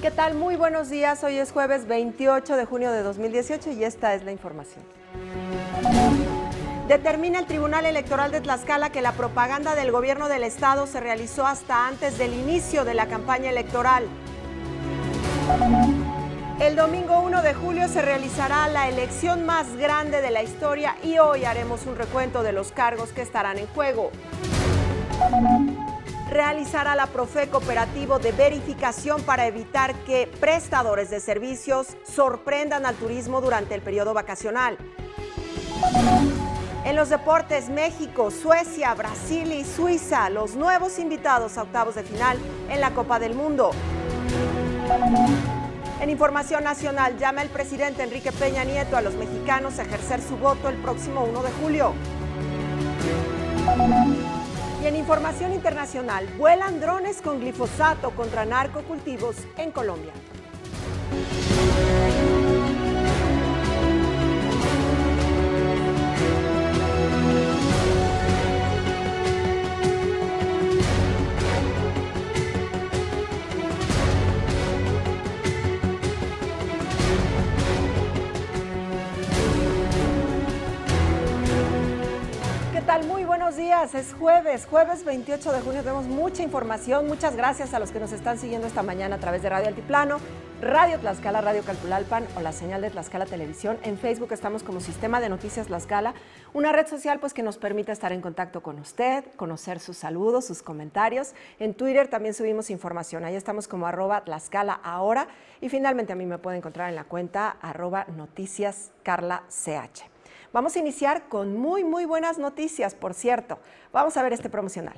¿Qué tal? Muy buenos días. Hoy es jueves 28 de junio de 2018 y esta es la información. Determina el Tribunal Electoral de Tlaxcala que la propaganda del gobierno del estado se realizó hasta antes del inicio de la campaña electoral. El domingo 1 de julio se realizará la elección más grande de la historia y hoy haremos un recuento de los cargos que estarán en juego realizará la Profeco operativo de verificación para evitar que prestadores de servicios sorprendan al turismo durante el periodo vacacional. En los deportes, México, Suecia, Brasil y Suiza, los nuevos invitados a octavos de final en la Copa del Mundo. En información nacional, llama el presidente Enrique Peña Nieto a los mexicanos a ejercer su voto el próximo 1 de julio. Y en información internacional, vuelan drones con glifosato contra narcocultivos en Colombia. Buenos días, es jueves, jueves 28 de junio, tenemos mucha información, muchas gracias a los que nos están siguiendo esta mañana a través de Radio Altiplano, Radio Tlaxcala, Radio Calpulalpan o la señal de Tlaxcala Televisión. En Facebook estamos como Sistema de Noticias Tlaxcala, una red social pues que nos permite estar en contacto con usted, conocer sus saludos, sus comentarios. En Twitter también subimos información, ahí estamos como arroba Tlaxcala ahora y finalmente a mí me puede encontrar en la cuenta arroba noticias Carla CH. Vamos a iniciar con muy, muy buenas noticias, por cierto. Vamos a ver este promocional.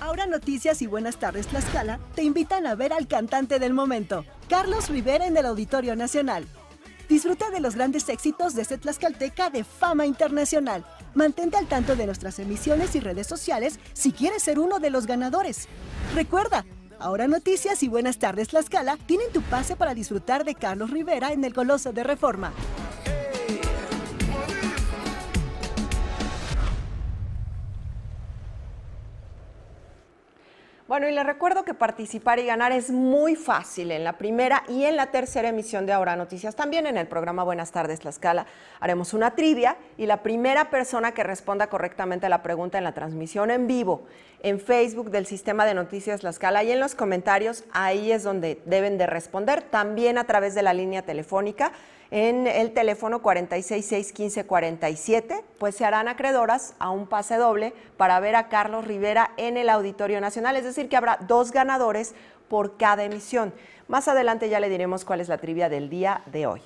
Ahora Noticias y Buenas tardes Tlaxcala te invitan a ver al cantante del momento, Carlos Rivera en el Auditorio Nacional. Disfruta de los grandes éxitos de este tlaxcalteca de fama internacional. Mantente al tanto de nuestras emisiones y redes sociales si quieres ser uno de los ganadores. Recuerda, Ahora Noticias y Buenas tardes Tlaxcala tienen tu pase para disfrutar de Carlos Rivera en el Coloso de Reforma. Bueno, y les recuerdo que participar y ganar es muy fácil en la primera y en la tercera emisión de Ahora Noticias. También en el programa Buenas tardes, Tlaxcala, haremos una trivia y la primera persona que responda correctamente a la pregunta en la transmisión en vivo en Facebook del Sistema de Noticias Tlaxcala y en los comentarios, ahí es donde deben de responder, también a través de la línea telefónica en el teléfono 466-1547, pues se harán acreedoras a un pase doble para ver a Carlos Rivera en el Auditorio Nacional, es decir, que habrá dos ganadores por cada emisión. Más adelante ya le diremos cuál es la trivia del día de hoy.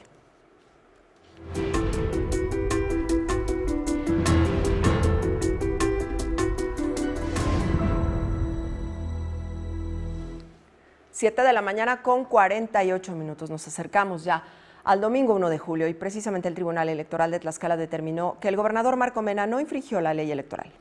Siete de la mañana con 48 minutos. Nos acercamos ya al domingo 1 de julio y precisamente el Tribunal Electoral de Tlaxcala determinó que el gobernador Marco Mena no infringió la ley electoral.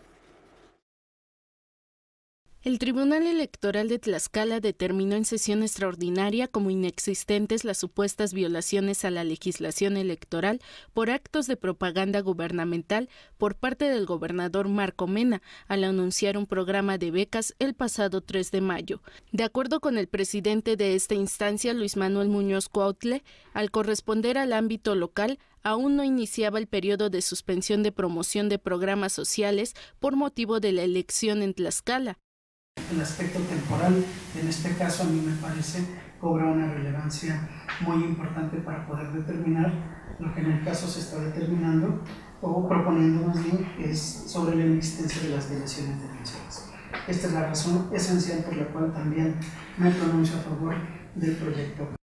El Tribunal Electoral de Tlaxcala determinó en sesión extraordinaria como inexistentes las supuestas violaciones a la legislación electoral por actos de propaganda gubernamental por parte del gobernador Marco Mena al anunciar un programa de becas el pasado 3 de mayo. De acuerdo con el presidente de esta instancia, Luis Manuel Muñoz Cuautle, al corresponder al ámbito local, aún no iniciaba el periodo de suspensión de promoción de programas sociales por motivo de la elección en Tlaxcala el aspecto temporal, en este caso a mí me parece, cobra una relevancia muy importante para poder determinar lo que en el caso se está determinando o proponiendo más bien es sobre la existencia de las violaciones defensivas. Esta es la razón esencial por la cual también me pronuncio a favor del proyecto.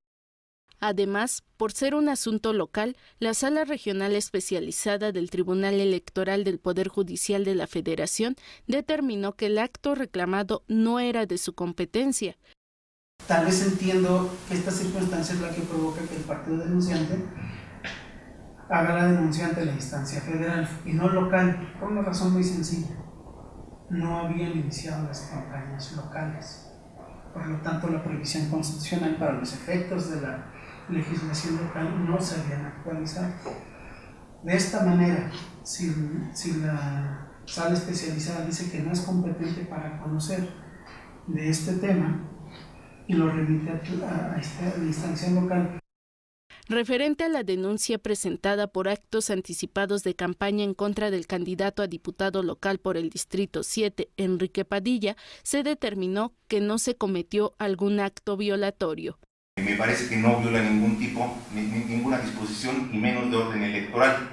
Además, por ser un asunto local, la Sala Regional Especializada del Tribunal Electoral del Poder Judicial de la Federación determinó que el acto reclamado no era de su competencia. Tal vez entiendo que esta circunstancia es la que provoca que el partido denunciante haga la denuncia ante la instancia federal y no local, por una razón muy sencilla. No habían iniciado las campañas locales. Por lo tanto, la prohibición constitucional para los efectos de la legislación local no se habían actualizado. De esta manera, si, si la sala especializada dice que no es competente para conocer de este tema y lo remite a, esta instancia local. Referente a la denuncia presentada por actos anticipados de campaña en contra del candidato a diputado local por el Distrito 7, Enrique Padilla, se determinó que no se cometió algún acto violatorio. Me parece que no viola ningún tipo, ninguna disposición y menos de orden electoral,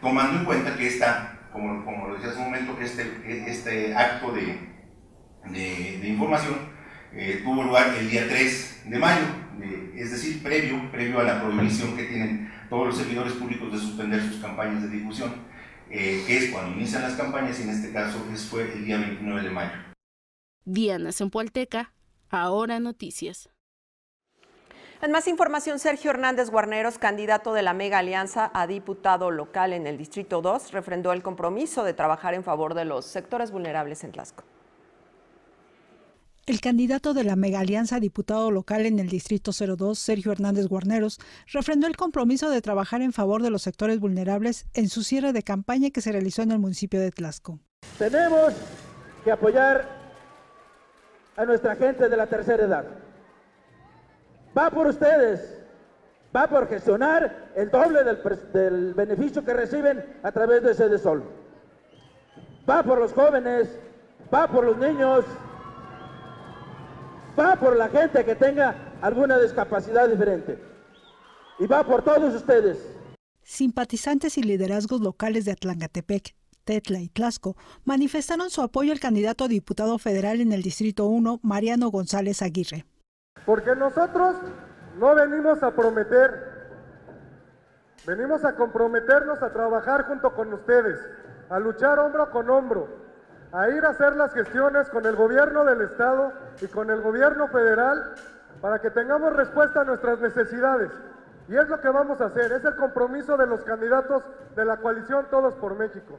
tomando en cuenta que esta, como, lo decía hace un momento, este, este acto de, de, información eh, tuvo lugar el día 3 de mayo, es decir, previo, previo a la prohibición que tienen todos los servidores públicos de suspender sus campañas de difusión, eh, que es cuando inician las campañas y en este caso fue el día 29 de mayo. Diana Zempoalteca, ahora noticias. En más información, Sergio Hernández Guarneros, candidato de la Mega Alianza a diputado local en el Distrito 2, refrendó el compromiso de trabajar en favor de los sectores vulnerables en Tlaxco. El candidato de la Mega Alianza diputado local en el Distrito 02, Sergio Hernández Guarneros, refrendó el compromiso de trabajar en favor de los sectores vulnerables en su cierre de campaña que se realizó en el municipio de Tlaxco. Tenemos que apoyar a nuestra gente de la tercera edad. Va por ustedes, va por gestionar el doble del, beneficio que reciben a través de ese de sol. Va por los jóvenes, va por los niños, va por la gente que tenga alguna discapacidad diferente. Y va por todos ustedes. Simpatizantes y liderazgos locales de Atlangatepec, Tetla y Tlasco manifestaron su apoyo al candidato a diputado federal en el Distrito 1, Mariano González Aguirre. Porque nosotros no venimos a prometer, venimos a comprometernos a trabajar junto con ustedes, a luchar hombro con hombro, a ir a hacer las gestiones con el gobierno del Estado y con el gobierno federal para que tengamos respuesta a nuestras necesidades. Y es lo que vamos a hacer, es el compromiso de los candidatos de la coalición Todos por México.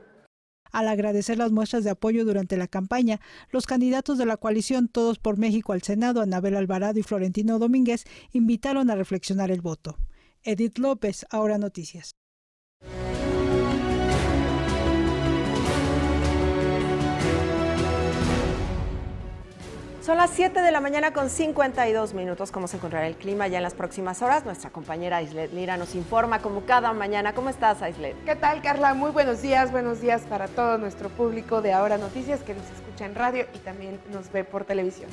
Al agradecer las muestras de apoyo durante la campaña, los candidatos de la coalición Todos por México al Senado, Anabel Alvarado y Florentino Domínguez, invitaron a reflexionar el voto. Edith López, ahora noticias. Son las 7 de la mañana con 52 minutos. ¿Cómo se encontrará el clima ya en las próximas horas? Nuestra compañera Aislet Lira nos informa como cada mañana. ¿Cómo estás, Aislet? ¿Qué tal, Carla? Muy buenos días. Buenos días para todo nuestro público de Ahora Noticias que nos escucha en radio y también nos ve por televisión.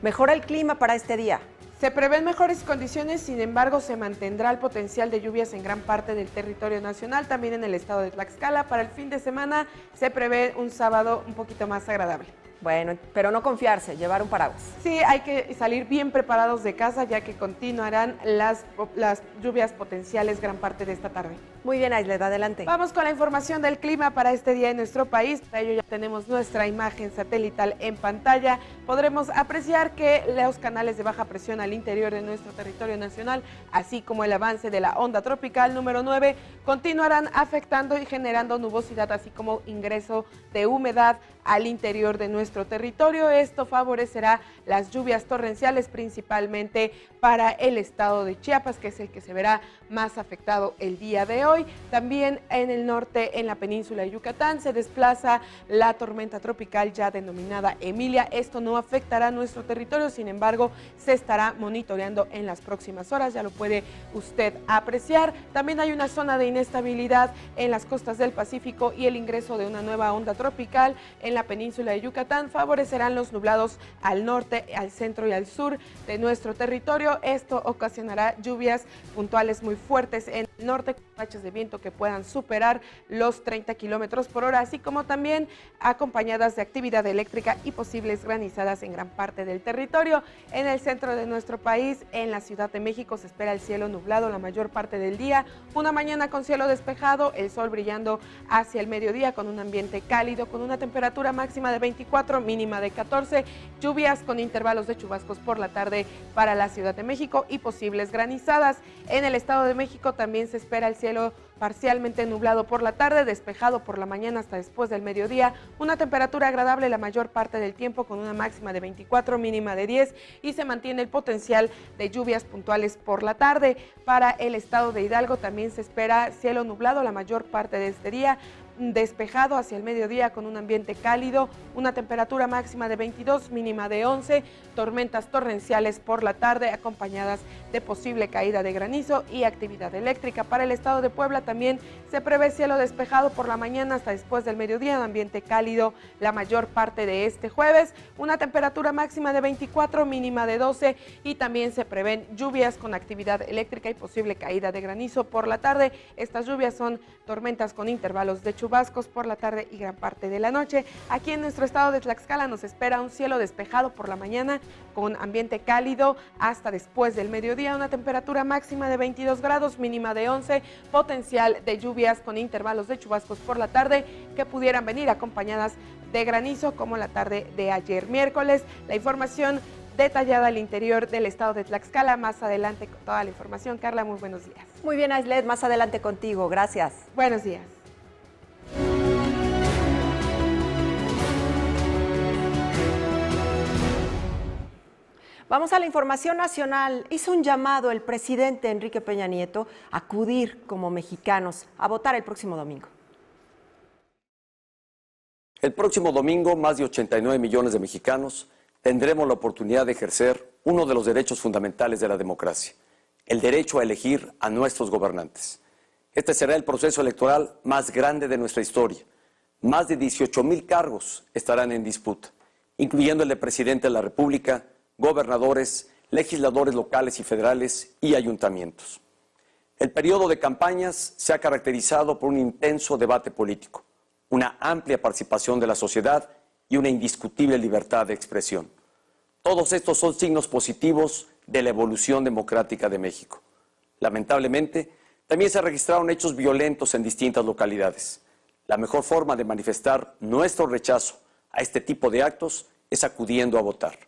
¿Mejora el clima para este día? Se prevén mejores condiciones, sin embargo, se mantendrá el potencial de lluvias en gran parte del territorio nacional, también en el estado de Tlaxcala. Para el fin de semana se prevé un sábado un poquito más agradable. Bueno, pero no confiarse, llevar un paraguas. Sí, hay que salir bien preparados de casa ya que continuarán las, las lluvias potenciales gran parte de esta tarde. Muy bien, Aislet, adelante. Vamos con la información del clima para este día en nuestro país. Para ello ya tenemos nuestra imagen satelital en pantalla. Podremos apreciar que los canales de baja presión al interior de nuestro territorio nacional, así como el avance de la onda tropical número 9, continuarán afectando y generando nubosidad, así como ingreso de humedad al interior de nuestro territorio. Esto favorecerá las lluvias torrenciales, principalmente para el estado de Chiapas, que es el que se verá más afectado el día de hoy. También en el norte, en la península de Yucatán, se desplaza la tormenta tropical ya denominada Emilia. Esto no afectará nuestro territorio, sin embargo, se estará monitoreando en las próximas horas, ya lo puede usted apreciar. También hay una zona de inestabilidad en las costas del Pacífico y el ingreso de una nueva onda tropical en la península de Yucatán favorecerán los nublados al norte, al centro y al sur de nuestro territorio. Esto ocasionará lluvias puntuales muy fuertes en el norte, con rachas de viento que puedan superar los 30 kilómetros por hora, así como también acompañadas de actividad eléctrica y posibles granizadas en gran parte del territorio. En el centro de nuestro país, en la Ciudad de México, se espera el cielo nublado la mayor parte del día, una mañana con cielo despejado, el sol brillando hacia el mediodía con un ambiente cálido, con una temperatura máxima de 24, mínima de 14, lluvias con intervalos de chubascos por la tarde para la Ciudad de México y posibles granizadas. En el Estado de México también se espera el cielo parcialmente nublado por la tarde, despejado por la mañana hasta después del mediodía, una temperatura agradable la mayor parte del tiempo con una máxima de 24, mínima de 10 y se mantiene el potencial de lluvias puntuales por la tarde. Para el estado de Hidalgo también se espera cielo nublado la mayor parte de este día, despejado hacia el mediodía con un ambiente cálido, una temperatura máxima de 22, mínima de 11, tormentas torrenciales por la tarde acompañadas de posible caída de granizo y actividad eléctrica. Para el estado de Puebla también se prevé cielo despejado por la mañana hasta después del mediodía, ambiente cálido la mayor parte de este jueves, una temperatura máxima de 24, mínima de 12 y también se prevén lluvias con actividad eléctrica y posible caída de granizo por la tarde. Estas lluvias son tormentas con intervalos de chubascos por la tarde y gran parte de la noche. Aquí en nuestro estado de Tlaxcala nos espera un cielo despejado por la mañana con ambiente cálido hasta después del mediodía, una temperatura máxima de 22 grados, mínima de 11, potencial de lluvias con intervalos de chubascos por la tarde que pudieran venir acompañadas de granizo como la tarde de ayer miércoles. La información detallada al interior del estado de Tlaxcala. Más adelante con toda la información. Carla, muy buenos días. Muy bien, Aislet, más adelante contigo. Gracias. Buenos días. Vamos a la información nacional. Hizo un llamado el presidente Enrique Peña Nieto a acudir como mexicanos a votar el próximo domingo. El próximo domingo, más de 89 millones de mexicanos tendremos la oportunidad de ejercer uno de los derechos fundamentales de la democracia, el derecho a elegir a nuestros gobernantes. Este será el proceso electoral más grande de nuestra historia. Más de 18 mil cargos estarán en disputa, incluyendo el de presidente de la República, gobernadores, legisladores locales y federales y ayuntamientos. El periodo de campañas se ha caracterizado por un intenso debate político, una amplia participación de la sociedad y una indiscutible libertad de expresión. Todos estos son signos positivos de la evolución democrática de México. Lamentablemente, también se registraron hechos violentos en distintas localidades. La mejor forma de manifestar nuestro rechazo a este tipo de actos es acudiendo a votar.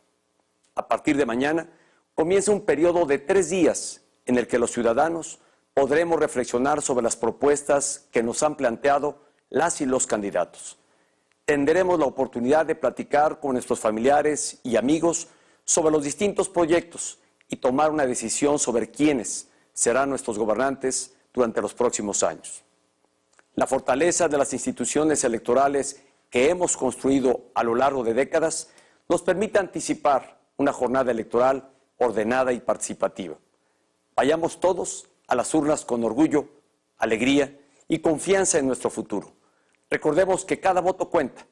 A partir de mañana comienza un periodo de tres días en el que los ciudadanos podremos reflexionar sobre las propuestas que nos han planteado las y los candidatos. Tendremos la oportunidad de platicar con nuestros familiares y amigos sobre los distintos proyectos y tomar una decisión sobre quiénes serán nuestros gobernantes durante los próximos años. La fortaleza de las instituciones electorales que hemos construido a lo largo de décadas nos permite anticipar una jornada electoral ordenada y participativa. Vayamos todos a las urnas con orgullo, alegría y confianza en nuestro futuro. Recordemos que cada voto cuenta.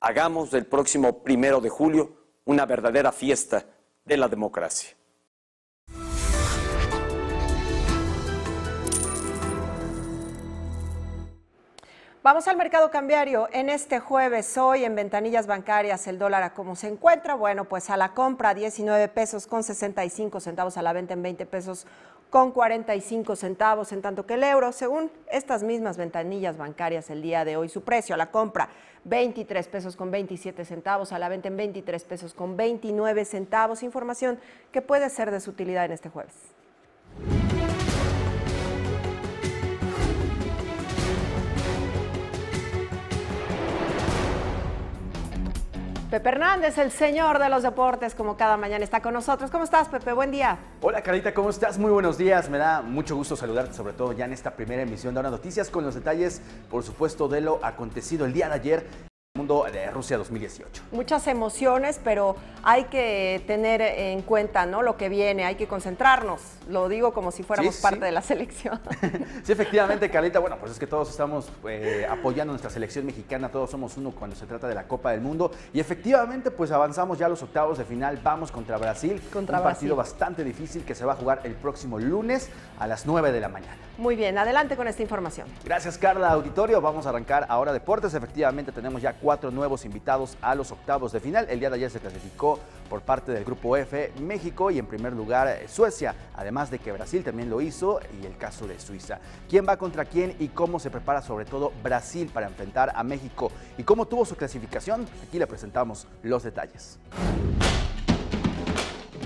Hagamos del próximo primero de julio una verdadera fiesta de la democracia. Vamos al mercado cambiario. En este jueves, hoy en ventanillas bancarias, el dólar a cómo se encuentra. Bueno, pues a la compra 19 pesos con 65 centavos, a la venta en 20 pesos con 45 centavos, en tanto que el euro, según estas mismas ventanillas bancarias el día de hoy, su precio a la compra 23 pesos con 27 centavos, a la venta en 23 pesos con 29 centavos. Información que puede ser de su utilidad en este jueves. Pepe Hernández, el señor de los deportes, como cada mañana está con nosotros. ¿Cómo estás, Pepe? Buen día. Hola, Carita, ¿cómo estás? Muy buenos días. Me da mucho gusto saludarte, sobre todo ya en esta primera emisión de Ahora Noticias, con los detalles, por supuesto, de lo acontecido el día de ayer Mundo de Rusia 2018. Muchas emociones, pero hay que tener en cuenta ¿no? lo que viene, hay que concentrarnos. Lo digo como si fuéramos parte de la selección. sí, efectivamente, Carlita. Bueno, pues es que todos estamos eh, apoyando nuestra selección mexicana, todos somos uno cuando se trata de la Copa del Mundo. Y efectivamente, pues avanzamos ya a los octavos de final. Vamos contra Brasil. Contra un partido bastante difícil que se va a jugar el próximo lunes a las 9 de la mañana. Muy bien, adelante con esta información. Gracias, Carla. Auditorio, vamos a arrancar ahora deportes. Efectivamente, tenemos ya cuatro nuevos invitados a los octavos de final. El día de ayer se clasificó por parte del Grupo F México y en primer lugar eh, Suecia, además de que Brasil también lo hizo y el caso de Suiza. ¿Quién va contra quién y cómo se prepara sobre todo Brasil para enfrentar a México y cómo tuvo su clasificación? Aquí le presentamos los detalles.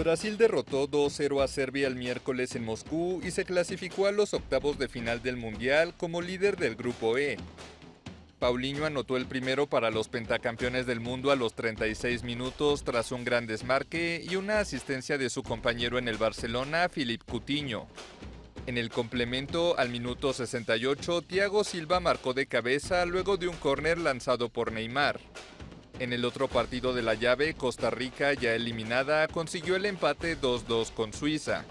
Brasil derrotó 2-0 a Serbia el miércoles en Moscú y se clasificó a los octavos de final del Mundial como líder del Grupo E. Paulinho anotó el primero para los pentacampeones del mundo a los 36 minutos tras un gran desmarque y una asistencia de su compañero en el Barcelona, Philippe Coutinho. En el complemento, al minuto 68, Thiago Silva marcó de cabeza luego de un córner lanzado por Neymar. En el otro partido de la llave, Costa Rica, ya eliminada, consiguió el empate 2-2 con Suiza.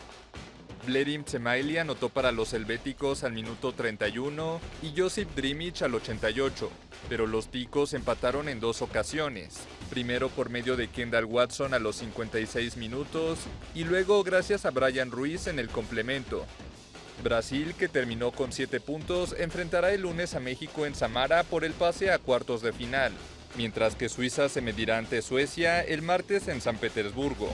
Blerim Tsemaili anotó para los helvéticos al minuto 31 y Josip Drimic al 88, pero los ticos empataron en dos ocasiones, primero por medio de Kendall Watson a los 56 minutos y luego gracias a Brian Ruiz en el complemento. Brasil, que terminó con 7 puntos, enfrentará el lunes a México en Samara por el pase a cuartos de final, mientras que Suiza se medirá ante Suecia el martes en San Petersburgo.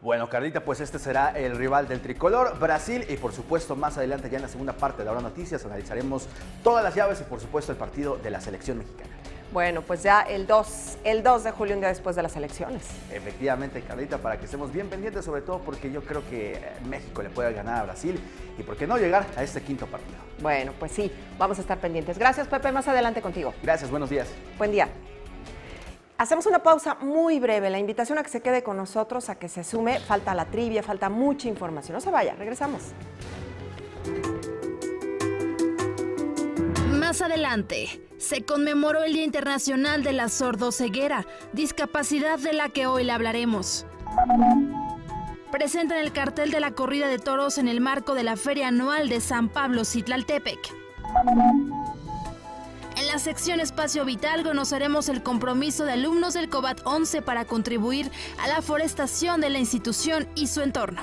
Bueno, Carlita, pues este será el rival del tricolor, Brasil, y por supuesto más adelante ya en la segunda parte de la hora noticias analizaremos todas las llaves y por supuesto el partido de la selección mexicana. Bueno, pues ya el 2, el 2 de julio, un día después de las elecciones. Efectivamente, Carlita, para que estemos bien pendientes, sobre todo porque yo creo que México le puede ganar a Brasil y por qué no llegar a este quinto partido. Bueno, pues sí, vamos a estar pendientes. Gracias, Pepe, más adelante contigo. Gracias, buenos días. Buen día. Hacemos una pausa muy breve. La invitación a que se quede con nosotros, a que se sume. Falta la trivia, falta mucha información. No se vaya, regresamos. Más adelante, se conmemoró el Día Internacional de la Sordoceguera, discapacidad de la que hoy le hablaremos. Presentan el cartel de la corrida de toros en el marco de la Feria Anual de San Pablo Citlaltepec. En la sección Espacio Vital conoceremos el compromiso de alumnos del COBAT 11 para contribuir a la forestación de la institución y su entorno.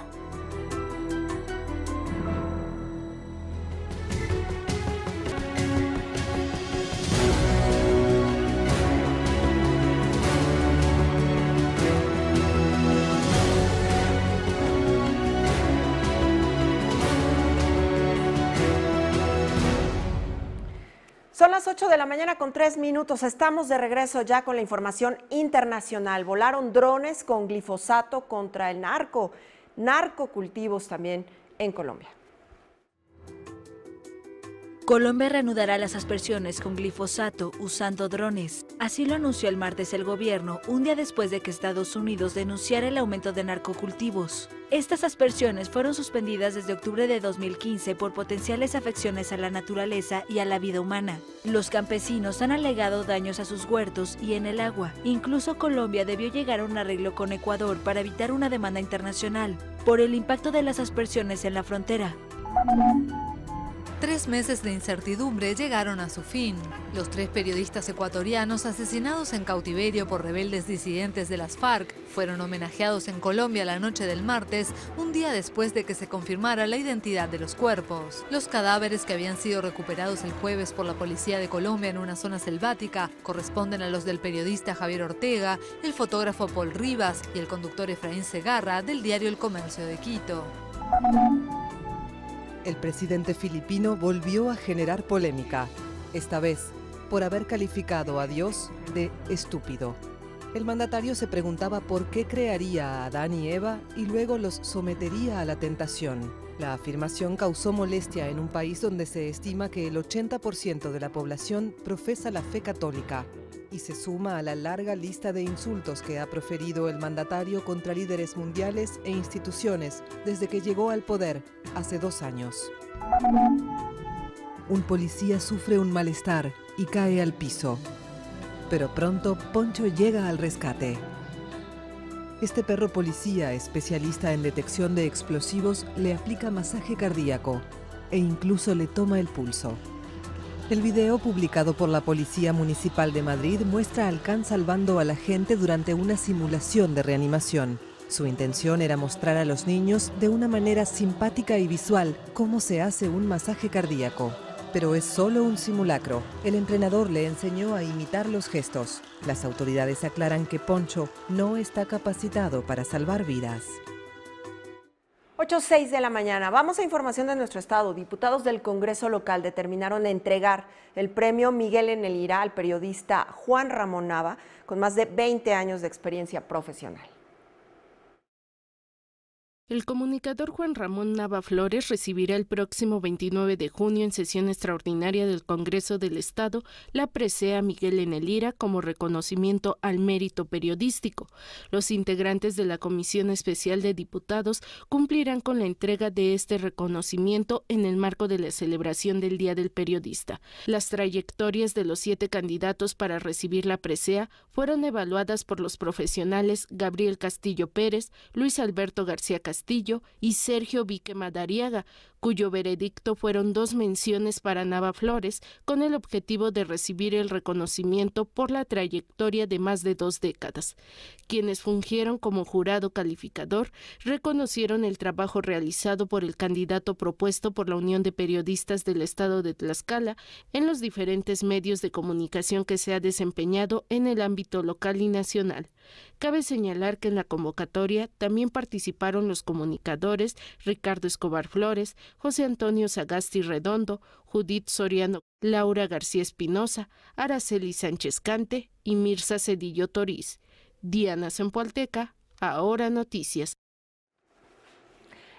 8 de la mañana con 3 minutos. Estamos de regreso ya con la información internacional. Volaron drones con glifosato contra el narco, narcocultivos también en Colombia. Colombia reanudará las aspersiones con glifosato usando drones. Así lo anunció el martes el gobierno, un día después de que Estados Unidos denunciara el aumento de narcocultivos. Estas aspersiones fueron suspendidas desde octubre de 2015 por potenciales afecciones a la naturaleza y a la vida humana. Los campesinos han alegado daños a sus huertos y en el agua. Incluso Colombia debió llegar a un arreglo con Ecuador para evitar una demanda internacional por el impacto de las aspersiones en la frontera. Tres meses de incertidumbre llegaron a su fin. Los tres periodistas ecuatorianos asesinados en cautiverio por rebeldes disidentes de las FARC fueron homenajeados en Colombia la noche del martes, un día después de que se confirmara la identidad de los cuerpos. Los cadáveres que habían sido recuperados el jueves por la policía de Colombia en una zona selvática corresponden a los del periodista Javier Ortega, el fotógrafo Paul Rivas y el conductor Efraín Segarra del diario El Comercio de Quito. El presidente filipino volvió a generar polémica, esta vez por haber calificado a Dios de estúpido. El mandatario se preguntaba por qué crearía a Adán y Eva y luego los sometería a la tentación. La afirmación causó molestia en un país donde se estima que el 80% de la población profesa la fe católica y se suma a la larga lista de insultos que ha proferido el mandatario contra líderes mundiales e instituciones desde que llegó al poder hace dos años. Un policía sufre un malestar y cae al piso. Pero pronto Poncho llega al rescate. Este perro policía, especialista en detección de explosivos, le aplica masaje cardíaco e incluso le toma el pulso. El video publicado por la Policía Municipal de Madrid muestra al can salvando a la gente durante una simulación de reanimación. Su intención era mostrar a los niños de una manera simpática y visual cómo se hace un masaje cardíaco. Pero es solo un simulacro. El entrenador le enseñó a imitar los gestos. Las autoridades aclaran que Poncho no está capacitado para salvar vidas. 8.06 de la mañana. Vamos a información de nuestro estado. Diputados del Congreso local determinaron entregar el premio Miguel en el Irá al periodista Juan Ramón Nava, con más de 20 años de experiencia profesional. El comunicador Juan Ramón Nava Flores recibirá el próximo 29 de junio en sesión extraordinaria del Congreso del Estado la presea Miguel Enelira como reconocimiento al mérito periodístico. Los integrantes de la Comisión Especial de Diputados cumplirán con la entrega de este reconocimiento en el marco de la celebración del Día del Periodista. Las trayectorias de los siete candidatos para recibir la presea fueron evaluadas por los profesionales Gabriel Castillo Pérez, Luis Alberto García Castillo, Y Sergio Vique Madariaga, cuyo veredicto fueron dos menciones para Nava Flores, con el objetivo de recibir el reconocimiento por la trayectoria de más de dos décadas. Quienes fungieron como jurado calificador reconocieron el trabajo realizado por el candidato propuesto por la Unión de Periodistas del Estado de Tlaxcala en los diferentes medios de comunicación que se ha desempeñado en el ámbito local y nacional. Cabe señalar que en la convocatoria también participaron los comunicadores Ricardo Escobar Flores, José Antonio Sagasti Redondo, Judith Soriano, Laura García Espinosa, Araceli Sánchez Cante y Mirza Cedillo Toriz. Diana Zempoalteca, Ahora Noticias.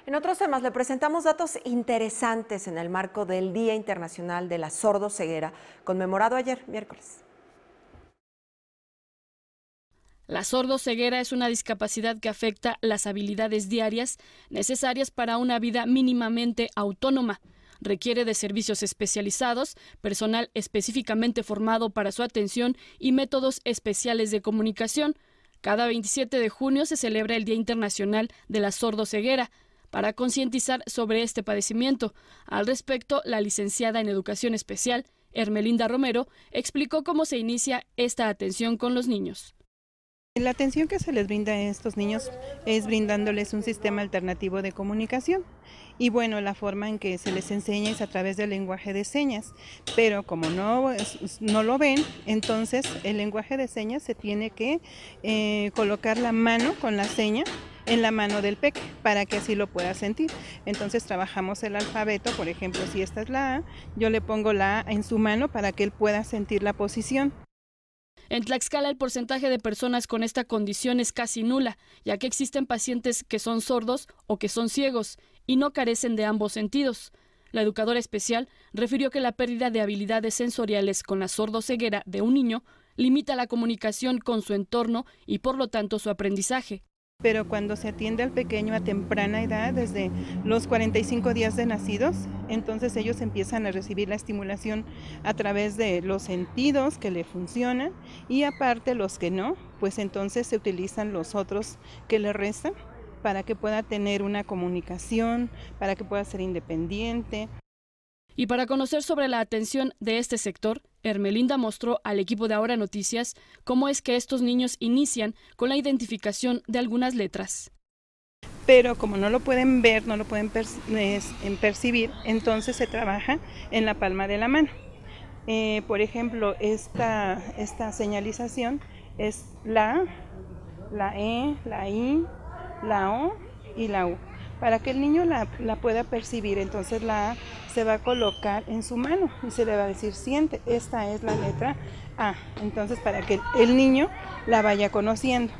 En otros temas le presentamos datos interesantes en el marco del Día Internacional de la Sordo-Ceguera, conmemorado ayer, miércoles. La sordo-ceguera es una discapacidad que afecta las habilidades diarias necesarias para una vida mínimamente autónoma. Requiere de servicios especializados, personal específicamente formado para su atención y métodos especiales de comunicación. Cada 27 de junio se celebra el Día Internacional de la Sordo-Ceguera para concientizar sobre este padecimiento. Al respecto, la licenciada en Educación Especial, Hermelinda Romero, explicó cómo se inicia esta atención con los niños. La atención que se les brinda a estos niños es brindándoles un sistema alternativo de comunicación y bueno, la forma en que se les enseña es a través del lenguaje de señas, pero como no, no lo ven, entonces el lenguaje de señas se tiene que eh, colocar la mano con la seña en la mano del peque para que así lo pueda sentir. Entonces trabajamos el alfabeto, por ejemplo, si esta es la A, yo le pongo la A en su mano para que él pueda sentir la posición. En Tlaxcala el porcentaje de personas con esta condición es casi nula, ya que existen pacientes que son sordos o que son ciegos y no carecen de ambos sentidos. La educadora especial refirió que la pérdida de habilidades sensoriales con la sordoceguera de un niño limita la comunicación con su entorno y por lo tanto su aprendizaje pero cuando se atiende al pequeño a temprana edad, desde los 45 días de nacidos, entonces ellos empiezan a recibir la estimulación a través de los sentidos que le funcionan y aparte los que no, pues entonces se utilizan los otros que le restan para que pueda tener una comunicación, para que pueda ser independiente. Y para conocer sobre la atención de este sector, Hermelinda mostró al equipo de Ahora Noticias cómo es que estos niños inician con la identificación de algunas letras. Pero como no lo pueden ver, no lo pueden percibir, entonces se trabaja en la palma de la mano. Eh, por ejemplo, esta, esta señalización es la, la E, la I, la O y la U. Para que el niño la, pueda percibir, entonces la se va a colocar en su mano y se le va a decir, siente, esta es la letra A. Entonces, para que el niño la vaya conociendo.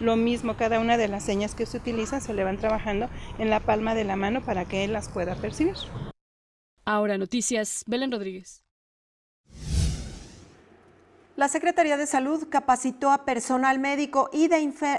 Lo mismo, cada una de las señas que se utilizan se le van trabajando en la palma de la mano para que él las pueda percibir. Ahora, noticias, Belén Rodríguez. La Secretaría de Salud capacitó a personal médico y de,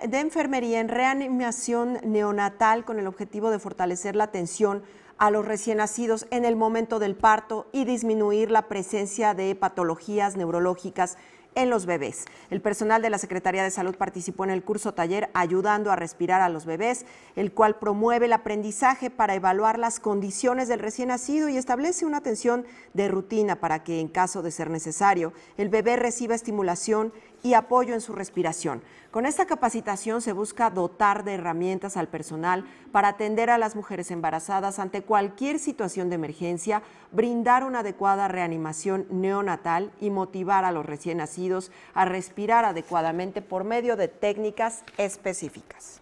de, enfermería en reanimación neonatal con el objetivo de fortalecer la atención a los recién nacidos en el momento del parto y disminuir la presencia de patologías neurológicas en los bebés. El personal de la Secretaría de Salud participó en el curso taller Ayudando a respirar a los bebés, el cual promueve el aprendizaje para evaluar las condiciones del recién nacido y establece una atención de rutina para que en caso de ser necesario el bebé reciba estimulación y apoyo en su respiración. Con esta capacitación se busca dotar de herramientas al personal para atender a las mujeres embarazadas ante cualquier situación de emergencia, brindar una adecuada reanimación neonatal y motivar a los recién nacidos a respirar adecuadamente por medio de técnicas específicas.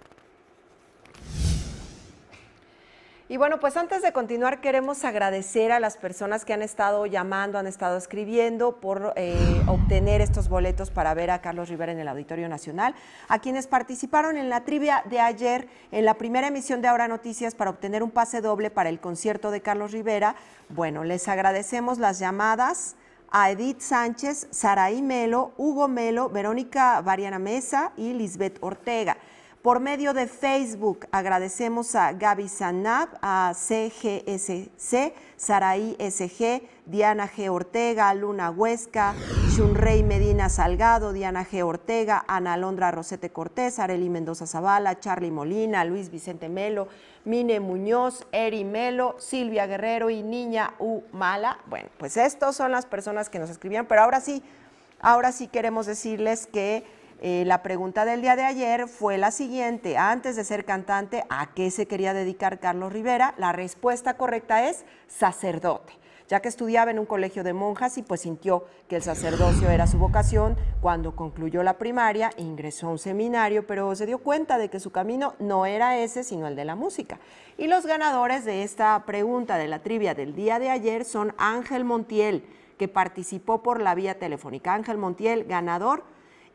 Y bueno, pues antes de continuar queremos agradecer a las personas que han estado llamando, han estado escribiendo por eh, obtener estos boletos para ver a Carlos Rivera en el Auditorio Nacional, a quienes participaron en la trivia de ayer en la primera emisión de Ahora Noticias para obtener un pase doble para el concierto de Carlos Rivera. Bueno, les agradecemos las llamadas a Edith Sánchez, Saraí Melo, Hugo Melo, Verónica Variana Mesa y Lisbeth Ortega. Por medio de Facebook agradecemos a Gaby Sanab, a CGSC, Saraí SG, Diana G. Ortega, Luna Huesca, Shunrey Medina Salgado, Diana G. Ortega, Ana Alondra Rosete Cortés, Areli Mendoza Zavala, Charlie Molina, Luis Vicente Melo, Mine Muñoz, Eri Melo, Silvia Guerrero y Niña U Mala. Bueno, pues estos son las personas que nos escribieron, pero ahora sí, ahora sí queremos decirles que eh, la pregunta del día de ayer fue la siguiente, antes de ser cantante, ¿a qué se quería dedicar Carlos Rivera? La respuesta correcta es sacerdote ya que estudiaba en un colegio de monjas y pues sintió que el sacerdocio era su vocación. Cuando concluyó la primaria, ingresó a un seminario, pero se dio cuenta de que su camino no era ese, sino el de la música. Y los ganadores de esta pregunta de la trivia del día de ayer son Ángel Montiel, que participó por la vía telefónica. Ángel Montiel, ganador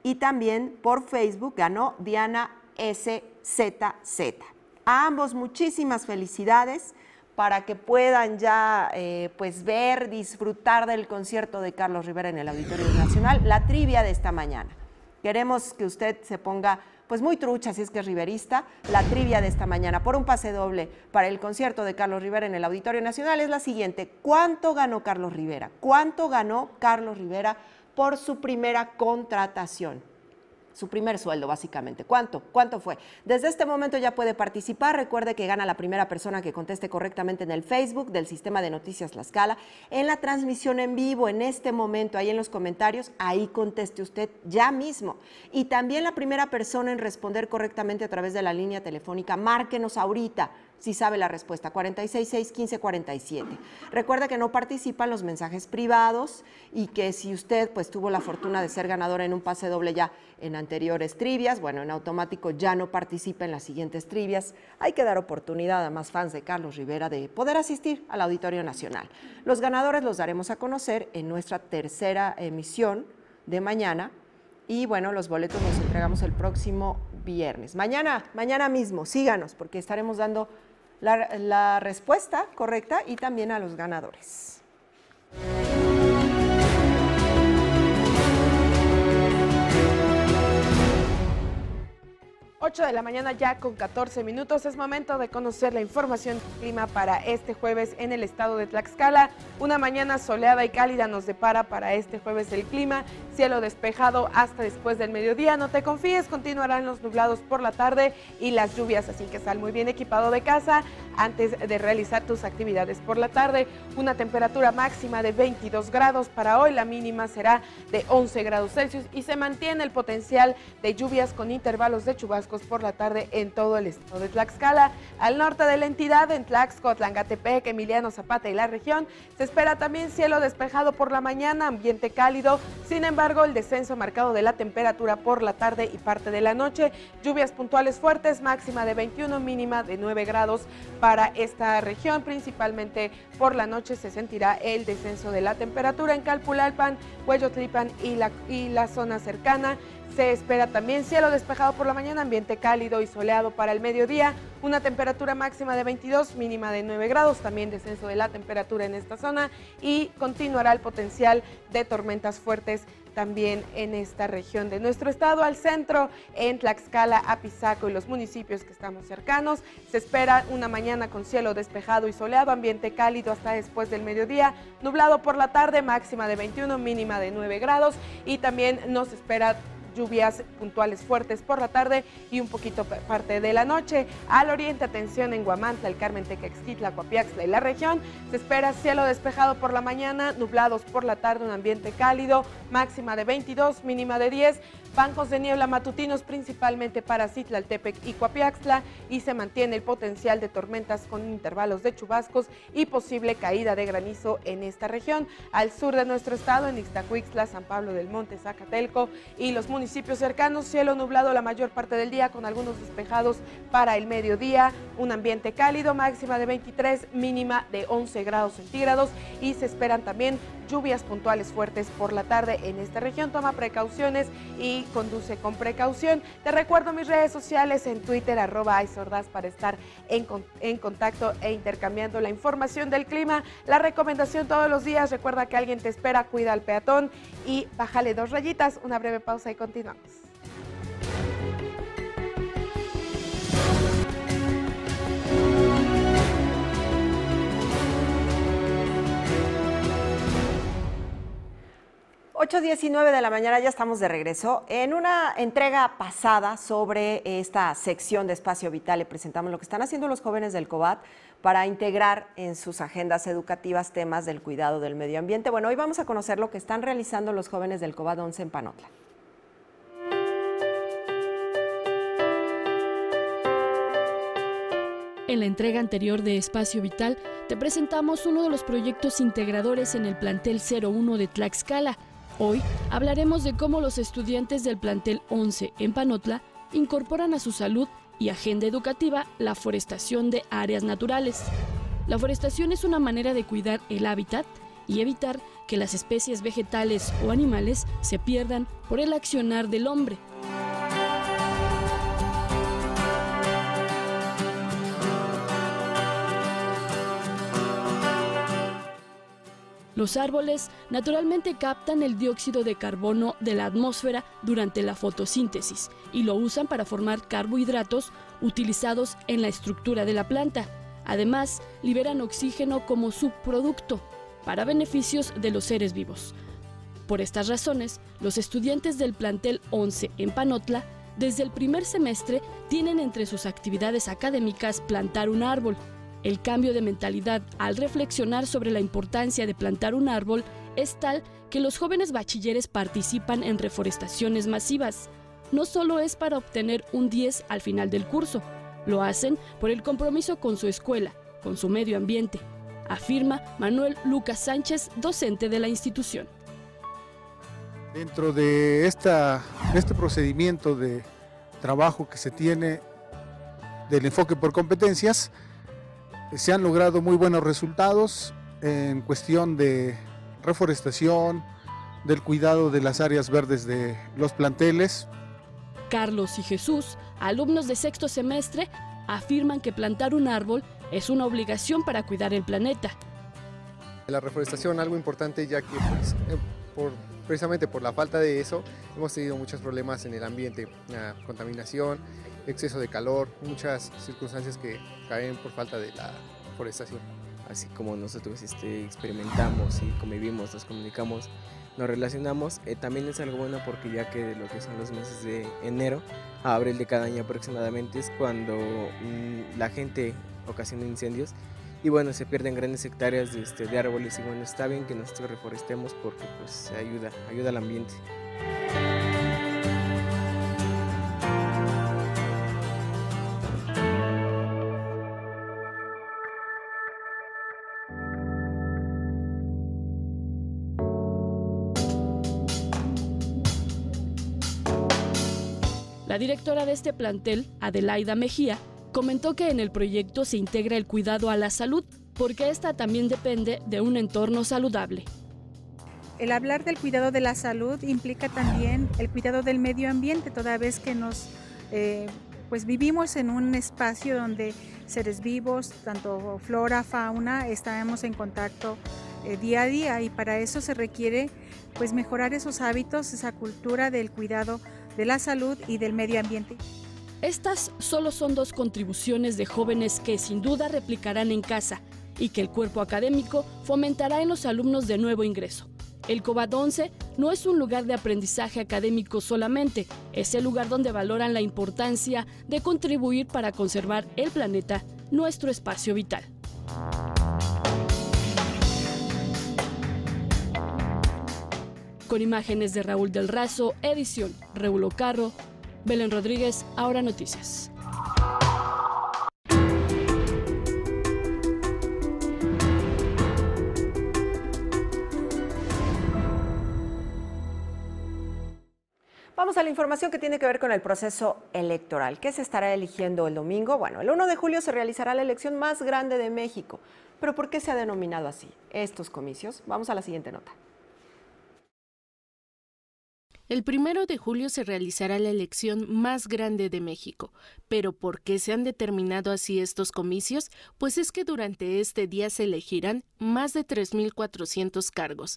y también por Facebook ganó Diana SZZ. A ambos muchísimas felicidades para que puedan ya eh, pues ver, disfrutar del concierto de Carlos Rivera en el Auditorio Nacional, la trivia de esta mañana. Queremos que usted se ponga pues muy trucha si es que es riverista, la trivia de esta mañana por un pase doble para el concierto de Carlos Rivera en el Auditorio Nacional es la siguiente. ¿Cuánto ganó Carlos Rivera? ¿Cuánto ganó Carlos Rivera por su primera contratación. Su primer sueldo, básicamente. ¿Cuánto? ¿Cuánto fue? Desde este momento ya puede participar. Recuerde que gana la primera persona que conteste correctamente en el Facebook del Sistema de Noticias La Escala, en la transmisión en vivo, en este momento, ahí en los comentarios, ahí conteste usted ya mismo. Y también la primera persona en responder correctamente a través de la línea telefónica, márquenos ahorita si sabe la respuesta, 466 Recuerda que no participan los mensajes privados y que si usted pues tuvo la fortuna de ser ganadora en un pase doble ya en anteriores trivias, bueno, en automático ya no participa en las siguientes trivias. Hay que dar oportunidad a más fans de Carlos Rivera de poder asistir al Auditorio Nacional. Los ganadores los daremos a conocer en nuestra tercera emisión de mañana y bueno, los boletos los entregamos el próximo viernes. Mañana, mañana mismo, síganos porque estaremos dando la, respuesta correcta y también a los ganadores. 8 de la mañana ya con 14 minutos. Es momento de conocer la información clima para este jueves en el estado de Tlaxcala. Una mañana soleada y cálida nos depara para este jueves el clima. Cielo despejado hasta después del mediodía. No te confíes, continuarán los nublados por la tarde y las lluvias, así que sal muy bien equipado de casa antes de realizar tus actividades por la tarde. Una temperatura máxima de 22 grados para hoy, la mínima será de 11 grados Celsius y se mantiene el potencial de lluvias con intervalos de por la tarde en todo el estado de Tlaxcala. Al norte de la entidad, en Tlaxco, Tlangatepec, Emiliano Zapata y la región, se espera también cielo despejado por la mañana, ambiente cálido. Sin embargo, el descenso marcado de la temperatura por la tarde y parte de la noche. Lluvias puntuales fuertes, máxima de 21, mínima de 9 grados para esta región. Principalmente por la noche se sentirá el descenso de la temperatura en Calpulalpan, Hueyotlipan y la, y la zona cercana. Se espera también cielo despejado por la mañana, ambiente cálido y soleado para el mediodía, una temperatura máxima de 22, mínima de 9 grados, también descenso de la temperatura en esta zona y continuará el potencial de tormentas fuertes también en esta región de nuestro estado, al centro, en Tlaxcala, Apizaco y los municipios que estamos cercanos. Se espera una mañana con cielo despejado y soleado, ambiente cálido hasta después del mediodía, nublado por la tarde, máxima de 21, mínima de 9 grados y también nos espera lluvias puntuales fuertes por la tarde y un poquito parte de la noche. Al oriente, atención en Guamantla, el Carmen, Tequexquitla, Coapiaxtla y la región. Se espera cielo despejado por la mañana, nublados por la tarde, un ambiente cálido, máxima de 22, mínima de 10. Bancos de niebla matutinos principalmente para Citlaltepec y Coapiaxtla y se mantiene el potencial de tormentas con intervalos de chubascos y posible caída de granizo en esta región. Al sur de nuestro estado, en Ixtacuixtla, San Pablo del Monte, Zacatelco y los municipios cercanos, cielo nublado la mayor parte del día con algunos despejados para el mediodía, un ambiente cálido, máxima de 23, mínima de 11 grados centígrados y se esperan también lluvias puntuales fuertes por la tarde en esta región. Toma precauciones y conduce con precaución. Te recuerdo mis redes sociales en Twitter, arroba Isordaz, para estar en, en contacto e intercambiando la información del clima. La recomendación todos los días, recuerda que alguien te espera, cuida al peatón y bájale dos rayitas. Una breve pausa y continuamos. 8.19 de la mañana ya estamos de regreso. En una entrega pasada sobre esta sección de Espacio Vital le presentamos lo que están haciendo los jóvenes del COBAT para integrar en sus agendas educativas temas del cuidado del medio ambiente. Bueno, hoy vamos a conocer lo que están realizando los jóvenes del COBAT 11 en Panotla. En la entrega anterior de Espacio Vital te presentamos uno de los proyectos integradores en el plantel 01 de Tlaxcala, Hoy hablaremos de cómo los estudiantes del plantel 11 en Panotla incorporan a su salud y agenda educativa la forestación de áreas naturales. La forestación es una manera de cuidar el hábitat y evitar que las especies vegetales o animales se pierdan por el accionar del hombre. Los árboles naturalmente captan el dióxido de carbono de la atmósfera durante la fotosíntesis y lo usan para formar carbohidratos utilizados en la estructura de la planta. Además, liberan oxígeno como subproducto para beneficios de los seres vivos. Por estas razones, los estudiantes del plantel 11 en Panotla, desde el primer semestre, tienen entre sus actividades académicas plantar un árbol, el cambio de mentalidad al reflexionar sobre la importancia de plantar un árbol es tal que los jóvenes bachilleres participan en reforestaciones masivas. No solo es para obtener un 10 al final del curso, lo hacen por el compromiso con su escuela, con su medio ambiente, afirma Manuel Lucas Sánchez, docente de la institución. Dentro de este procedimiento de trabajo que se tiene del enfoque por competencias, se han logrado muy buenos resultados en cuestión de reforestación, del cuidado de las áreas verdes de los planteles. Carlos y Jesús, alumnos de sexto semestre, afirman que plantar un árbol es una obligación para cuidar el planeta. La reforestación algo importante ya que pues, eh, precisamente por la falta de eso hemos tenido muchos problemas en el ambiente, la contaminación, exceso de calor, muchas circunstancias que caen por falta de la forestación. Así como nosotros este, experimentamos y convivimos, nos comunicamos, nos relacionamos, eh, también es algo bueno porque ya que lo que son los meses de enero a abril de cada año aproximadamente es cuando mm, la gente ocasiona incendios y bueno, se pierden grandes hectáreas de, este, de árboles y bueno, está bien que nosotros reforestemos porque pues ayuda, ayuda al ambiente. Directora de este plantel, Adelaida Mejía, comentó que en el proyecto se integra el cuidado a la salud, porque esta también depende de un entorno saludable. El hablar del cuidado de la salud implica también el cuidado del medio ambiente, toda vez que nos eh, pues vivimos en un espacio donde seres vivos, tanto flora, fauna, estamos en contacto eh, día a día y para eso se requiere pues mejorar esos hábitos, esa cultura del cuidado de la salud y del medio ambiente. Estas solo son dos contribuciones de jóvenes que sin duda replicarán en casa y que el cuerpo académico fomentará en los alumnos de nuevo ingreso. El COBAT 11 no es un lugar de aprendizaje académico solamente, es el lugar donde valoran la importancia de contribuir para conservar el planeta, nuestro espacio vital. Con imágenes de Raúl del Razo, edición Reulo Carro, Belén Rodríguez, Ahora Noticias. Vamos a la información que tiene que ver con el proceso electoral. ¿Qué se estará eligiendo el domingo? Bueno, el 1 de julio se realizará la elección más grande de México. ¿Pero por qué se ha denominado así estos comicios? Vamos a la siguiente nota. El primero de julio se realizará la elección más grande de México. ¿Pero por qué se han determinado así estos comicios? Pues es que durante este día se elegirán más de 3.400 cargos.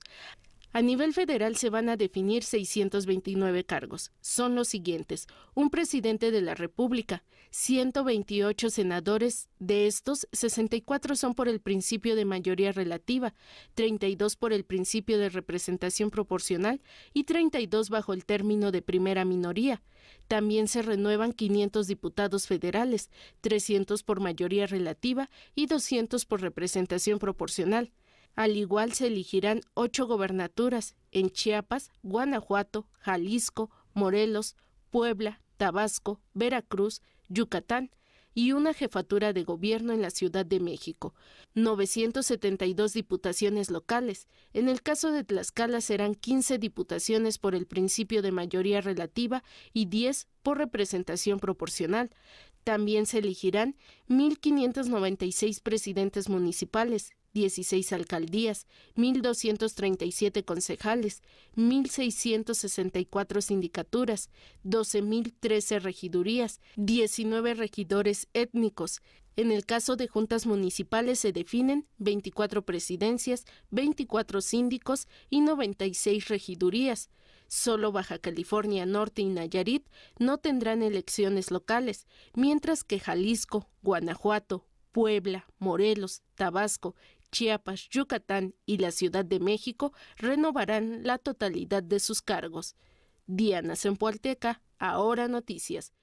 A nivel federal se van a definir 629 cargos. Son los siguientes. Un presidente de la República, 128 senadores, de estos 64 son por el principio de mayoría relativa, 32 por el principio de representación proporcional y 32 bajo el término de primera minoría. También se renuevan 500 diputados federales, 300 por mayoría relativa y 200 por representación proporcional. Al igual se elegirán ocho gobernaturas en Chiapas, Guanajuato, Jalisco, Morelos, Puebla, Tabasco, Veracruz, Yucatán y una jefatura de gobierno en la Ciudad de México, 972 diputaciones locales. En el caso de Tlaxcala serán 15 diputaciones por el principio de mayoría relativa y 10 por representación proporcional. También se elegirán 1.596 presidentes municipales, 16 alcaldías, 1.237 concejales, 1.664 sindicaturas, 12.013 regidurías, 19 regidores étnicos. En el caso de juntas municipales se definen 24 presidencias, 24 síndicos y 96 regidurías. Solo Baja California Norte y Nayarit no tendrán elecciones locales, mientras que Jalisco, Guanajuato, Puebla, Morelos, Tabasco Chiapas, Yucatán y la Ciudad de México renovarán la totalidad de sus cargos. Diana Sempualteca, ahora noticias.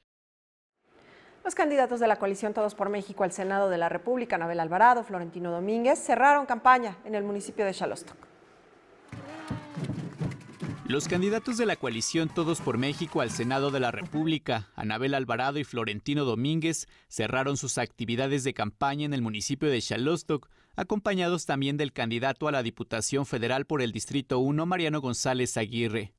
Los candidatos de la coalición Todos por México al Senado de la República, Anabel Alvarado, Florentino Domínguez, cerraron campaña en el municipio de Xalostoc. Los candidatos de la coalición Todos por México al Senado de la República, Anabel Alvarado y Florentino Domínguez, cerraron sus actividades de campaña en el municipio de Xalostoc acompañados también del candidato a la Diputación Federal por el Distrito 1, Mariano González Aguirre.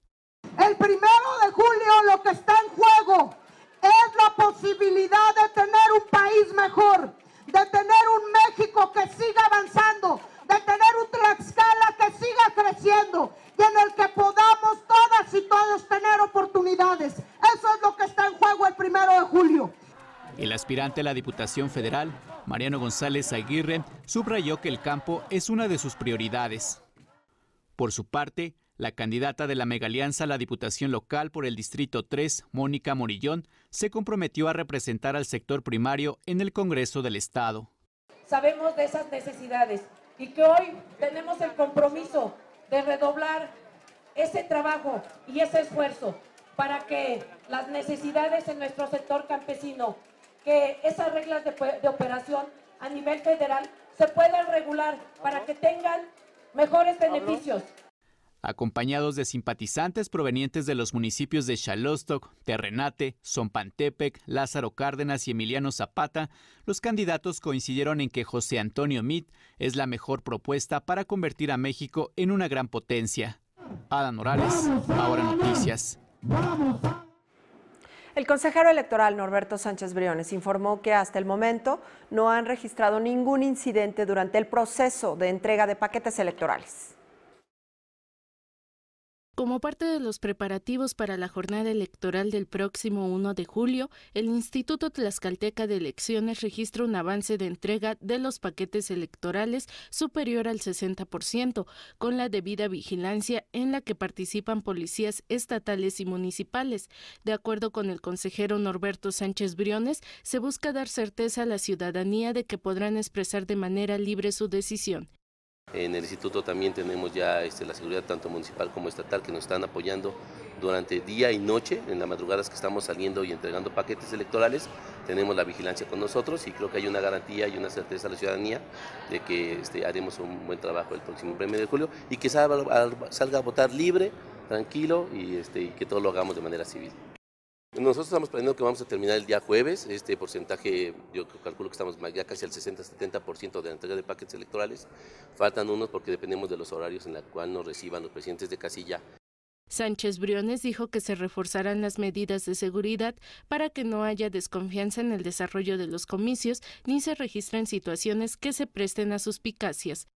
El primero de julio lo que está en juego es la posibilidad de tener un país mejor, de tener un México que siga avanzando, de tener un Tlaxcala que siga creciendo y en el que podamos todas y todos tener oportunidades. Eso es lo que está en juego el primero de julio. El aspirante a la Diputación Federal, Mariano González Aguirre, subrayó que el campo es una de sus prioridades. Por su parte, la candidata de la Megalianza a la Diputación Local por el Distrito 3, Mónica Morillón, se comprometió a representar al sector primario en el Congreso del Estado. Sabemos de esas necesidades y que hoy tenemos el compromiso de redoblar ese trabajo y ese esfuerzo para que las necesidades en nuestro sector campesino que esas reglas de, operación a nivel federal se puedan regular para que tengan mejores beneficios. Acompañados de simpatizantes provenientes de los municipios de Xalostoc, Terrenate, Zompantepec, Lázaro Cárdenas y Emiliano Zapata, los candidatos coincidieron en que José Antonio Mit es la mejor propuesta para convertir a México en una gran potencia. Ada Morales, ahora noticias. El consejero electoral Norberto Sánchez Briones informó que hasta el momento no han registrado ningún incidente durante el proceso de entrega de paquetes electorales. Como parte de los preparativos para la jornada electoral del próximo 1 de julio, el Instituto Tlaxcalteca de Elecciones registra un avance de entrega de los paquetes electorales superior al 60%, con la debida vigilancia en la que participan policías estatales y municipales. De acuerdo con el consejero Norberto Sánchez Briones, se busca dar certeza a la ciudadanía de que podrán expresar de manera libre su decisión. En el instituto también tenemos ya este, la seguridad tanto municipal como estatal que nos están apoyando durante día y noche, en las madrugadas que estamos saliendo y entregando paquetes electorales, tenemos la vigilancia con nosotros y creo que hay una garantía y una certeza a la ciudadanía de que este, haremos un buen trabajo el próximo premio de julio y que salga, a votar libre, tranquilo y, este, y que todo lo hagamos de manera civil. Nosotros estamos planeando que vamos a terminar el día jueves, este porcentaje, yo calculo que estamos ya casi al 60-70% de la entrega de paquetes electorales. Faltan unos porque dependemos de los horarios en los cuales nos reciban los presidentes de casilla Sánchez Briones dijo que se reforzarán las medidas de seguridad para que no haya desconfianza en el desarrollo de los comicios ni se registren situaciones que se presten a suspicacias.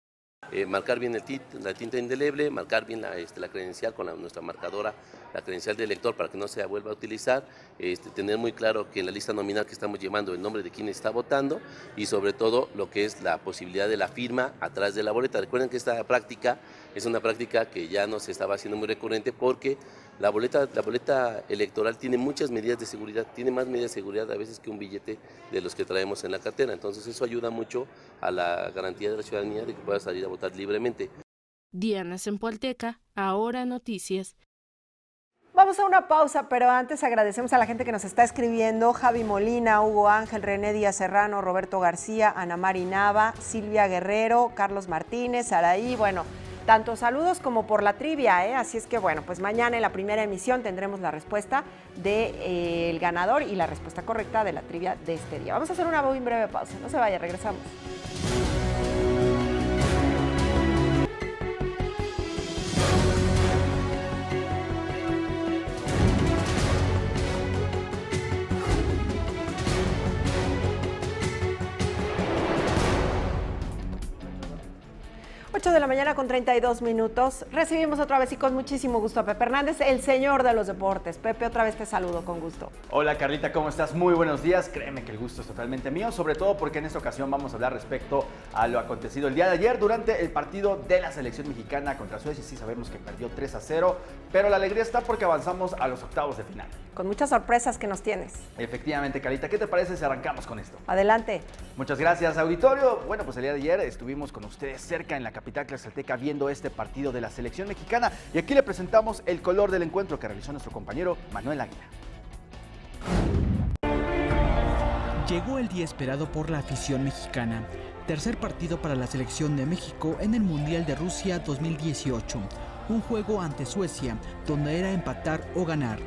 Eh, marcar bien la tinta indeleble, marcar bien la, este, credencial con nuestra marcadora, la credencial del elector para que no se vuelva a utilizar, este, tener muy claro que en la lista nominal que estamos llevando el nombre de quien está votando y sobre todo lo que es la posibilidad de la firma atrás de la boleta. Recuerden que esta práctica es una práctica que ya no se estaba haciendo muy recurrente porque la boleta, la boleta electoral tiene muchas medidas de seguridad, tiene más medidas de seguridad a veces que un billete de los que traemos en la cartera. Entonces eso ayuda mucho a la garantía de la ciudadanía de que pueda salir a votar libremente. Diana Sempualteca, ahora noticias. Vamos a una pausa, pero antes agradecemos a la gente que nos está escribiendo, Javi Molina, Hugo Ángel, René Díaz Serrano, Roberto García, Ana Mari Nava, Silvia Guerrero, Carlos Martínez, Araí, bueno, tanto saludos como por la trivia, ¿eh? así es que bueno, pues mañana en la primera emisión tendremos la respuesta del eh, ganador y la respuesta correcta de la trivia de este día. Vamos a hacer una muy breve pausa, no se vaya, regresamos. 8 de la mañana con 32 minutos. Recibimos otra vez y con muchísimo gusto a Pepe Hernández, el señor de los deportes. Pepe, otra vez te saludo con gusto. Hola Carlita, ¿cómo estás? Muy buenos días. Créeme que el gusto es totalmente mío, sobre todo porque en esta ocasión vamos a hablar respecto a lo acontecido el día de ayer durante el partido de la selección mexicana contra Suecia. Sí sabemos que perdió 3 a 0, pero la alegría está porque avanzamos a los octavos de final. Con muchas sorpresas que nos tienes. Efectivamente, Carlita, ¿qué te parece si arrancamos con esto? Adelante. Muchas gracias, auditorio. Bueno, pues el día de ayer estuvimos con ustedes cerca en la capital tlaxcalteca viendo este partido de la selección mexicana y aquí le presentamos el color del encuentro que realizó nuestro compañero Manuel Águila. Llegó el día esperado por la afición mexicana. Tercer partido para la selección de México en el Mundial de Rusia 2018. Un juego ante Suecia, donde era empatar o ganar.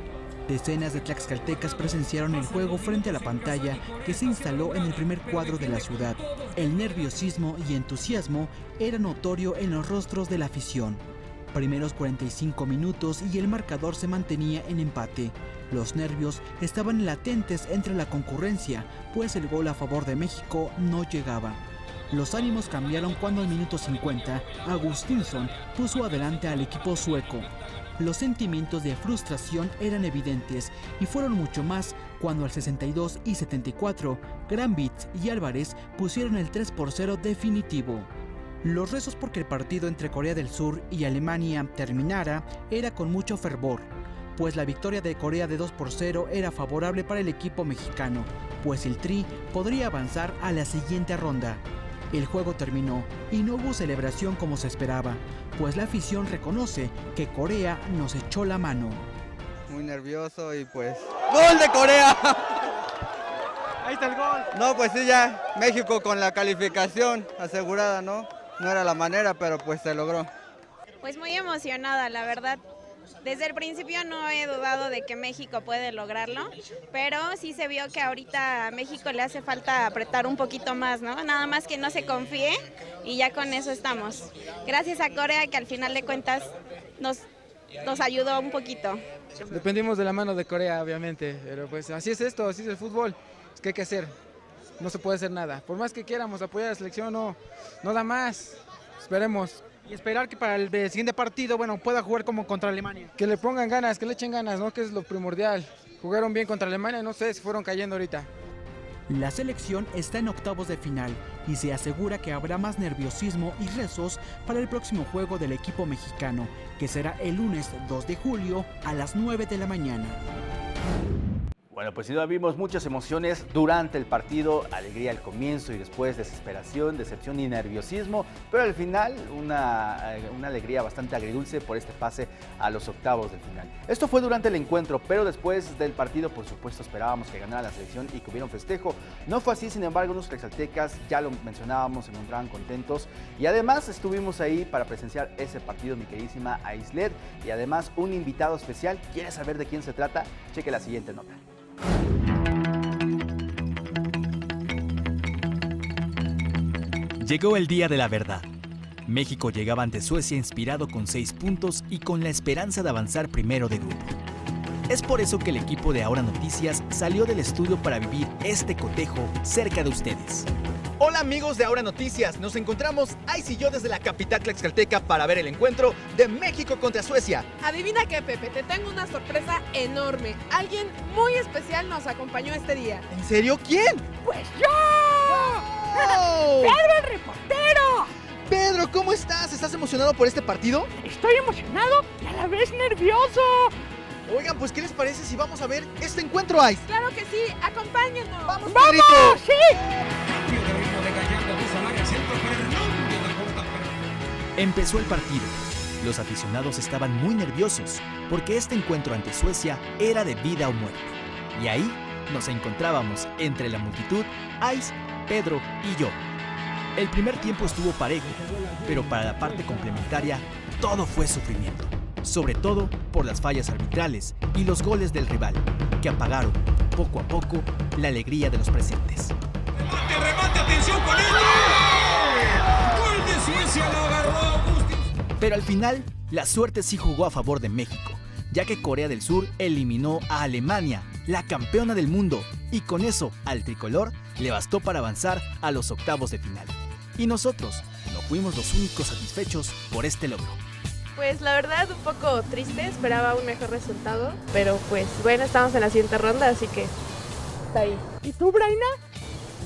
Decenas de tlaxcaltecas presenciaron el juego frente a la pantalla que se instaló en el primer cuadro de la ciudad. El nerviosismo y entusiasmo era notorio en los rostros de la afición. Primeros 45 minutos y el marcador se mantenía en empate. Los nervios estaban latentes entre la concurrencia, pues el gol a favor de México no llegaba. Los ánimos cambiaron cuando al minuto 50 Agustinson puso adelante al equipo sueco. Los sentimientos de frustración eran evidentes y fueron mucho más cuando al 62 y 74 Granbit y Álvarez pusieron el 3 por 0 definitivo. Los rezos porque el partido entre Corea del Sur y Alemania terminara era con mucho fervor, pues la victoria de Corea de 2 por 0 era favorable para el equipo mexicano, pues el Tri podría avanzar a la siguiente ronda. El juego terminó y no hubo celebración como se esperaba, pues la afición reconoce que Corea nos echó la mano. Muy nervioso y pues... ¡Gol de Corea! Ahí está el gol. No, pues sí, ya México con la calificación asegurada, ¿no? No era la manera, pero pues se logró. Pues muy emocionada, la verdad. Desde el principio no he dudado de que México puede lograrlo, pero sí se vio que ahorita a México le hace falta apretar un poquito más, ¿no? Nada más que no se confíe y ya con eso estamos. Gracias a Corea que al final de cuentas nos, nos ayudó un poquito. Dependimos de la mano de Corea, obviamente, pero pues así es esto, así es el fútbol. Es que hay que hacer, no se puede hacer nada. Por más que quieramos apoyar a la selección, no, no da más. Esperemos y esperar que para el siguiente partido, bueno, pueda jugar como contra Alemania. Que le pongan ganas, que le echen ganas, ¿no? Que es lo primordial. Jugaron bien contra Alemania, no sé, se fueron cayendo ahorita. La selección está en octavos de final y se asegura que habrá más nerviosismo y rezos para el próximo juego del equipo mexicano, que será el lunes 2 de julio a las 9 de la mañana. Bueno, pues sí, vimos muchas emociones durante el partido, alegría al comienzo y después desesperación, decepción y nerviosismo, pero al final una, eh, alegría bastante agridulce por este pase a los octavos del final. Esto fue durante el encuentro, pero después del partido, por supuesto, esperábamos que ganara la selección y que hubiera un festejo. No fue así, sin embargo, los exaltecas, ya lo mencionábamos, se encontraban contentos y además estuvimos ahí para presenciar ese partido, mi queridísima Aislet, y además un invitado especial. ¿Quieres saber de quién se trata? Cheque la siguiente nota. Llegó el día de la verdad. México llegaba ante Suecia inspirado con seis puntos y con la esperanza de avanzar primero de grupo. Es por eso que el equipo de Ahora Noticias salió del estudio para vivir este cotejo cerca de ustedes. Hola amigos de Ahora Noticias, nos encontramos Ice y yo desde la capital tlaxcalteca para ver el encuentro de México contra Suecia. Adivina qué, Pepe, te tengo una sorpresa enorme. Alguien muy especial nos acompañó este día. ¿En serio? ¿Quién? Pues yo. ¡Pedro el reportero! Pedro, ¿cómo estás? ¿Estás emocionado por este partido? Estoy emocionado y a la vez nervioso. Oigan, pues ¿qué les parece si vamos a ver este encuentro, Ice? Claro que sí, acompáñenos. ¡Vamos, ¡Vamos! ¡Sí! Empezó el partido. Los aficionados estaban muy nerviosos porque este encuentro ante Suecia era de vida o muerte. Y ahí nos encontrábamos entre la multitud, Ice, Pedro y yo. El primer tiempo estuvo parejo, pero para la parte complementaria todo fue sufrimiento, sobre todo por las fallas arbitrales y los goles del rival, que apagaron poco a poco la alegría de los presentes. ¡Remate, remate, atención con él! ¡Gol de Suecia, lo agarró! Pero al final, la suerte sí jugó a favor de México, ya que Corea del Sur eliminó a Alemania, la campeona del mundo, y con eso al tricolor le bastó para avanzar a los octavos de final. Y nosotros no fuimos los únicos satisfechos por este logro. Pues la verdad un poco triste, esperaba un mejor resultado, pero pues bueno, estamos en la siguiente ronda, así que está ahí. ¿Y tú, Braina?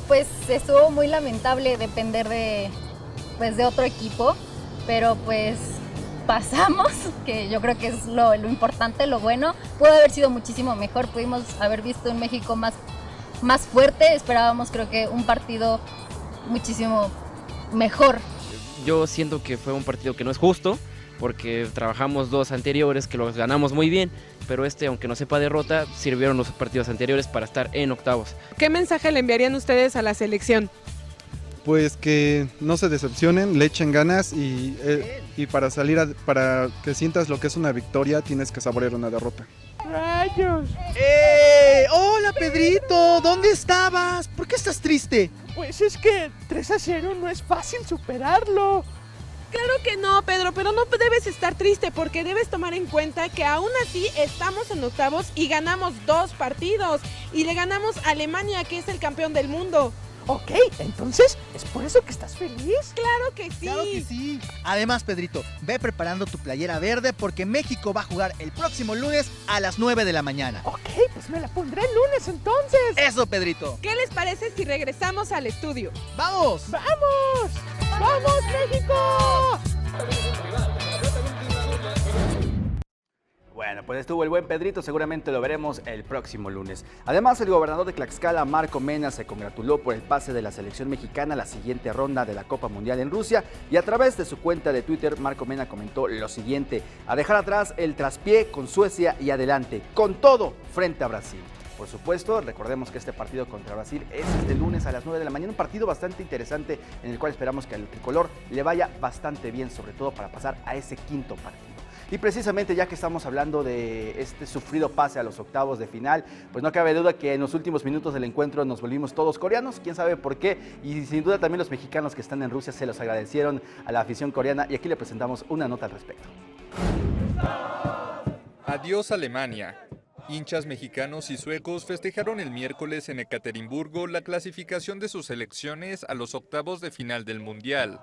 Pues estuvo muy lamentable depender de, pues, de otro equipo, pero pues pasamos, que yo creo que es lo, lo importante, lo bueno. Pudo haber sido muchísimo mejor, pudimos haber visto un México más, más fuerte, esperábamos creo que un partido muchísimo mejor. Yo siento que fue un partido que no es justo, porque trabajamos dos anteriores que los ganamos muy bien, pero este, aunque no sepa derrota, sirvieron los partidos anteriores para estar en octavos. ¿Qué mensaje le enviarían ustedes a la selección? Pues que no se decepcionen, le echen ganas y, eh, y para salir, a- para que sientas lo que es una victoria, tienes que saborear una derrota. ¡Rayos! ¡Eh! ¡Hola, Pedrito! ¿Dónde estabas? ¿Por qué estás triste? Pues es que 3 a 0 no es fácil superarlo. Claro que no, Pedro, pero no debes estar triste porque debes tomar en cuenta que aún así estamos en octavos y ganamos dos partidos y le ganamos a Alemania, que es el campeón del mundo. Ok, entonces, ¿es por eso que estás feliz? Claro que sí. Claro que sí. Además, Pedrito, ve preparando tu playera verde porque México va a jugar el próximo lunes a las 9 de la mañana. Ok, pues me la pondré el lunes entonces. Eso, Pedrito. ¿Qué les parece si regresamos al estudio? ¡Vamos! ¡Vamos! ¡Vamos, México! Bueno, pues estuvo el buen Pedrito, seguramente lo veremos el próximo lunes. Además, el gobernador de Tlaxcala, Marco Mena, se congratuló por el pase de la selección mexicana a la siguiente ronda de la Copa Mundial en Rusia y a través de su cuenta de Twitter, Marco Mena comentó lo siguiente, a dejar atrás el traspié con Suecia y adelante, con todo frente a Brasil. Por supuesto, recordemos que este partido contra Brasil es este lunes a las 9 de la mañana, un partido bastante interesante en el cual esperamos que al tricolor le vaya bastante bien, sobre todo para pasar a ese quinto partido. Y precisamente ya que estamos hablando de este sufrido pase a los octavos de final, pues no cabe duda que en los últimos minutos del encuentro nos volvimos todos coreanos, quién sabe por qué, y sin duda también los mexicanos que están en Rusia se los agradecieron a la afición coreana y aquí le presentamos una nota al respecto. Adiós Alemania. Hinchas mexicanos y suecos festejaron el miércoles en Ekaterimburgo la clasificación de sus selecciones a los octavos de final del Mundial.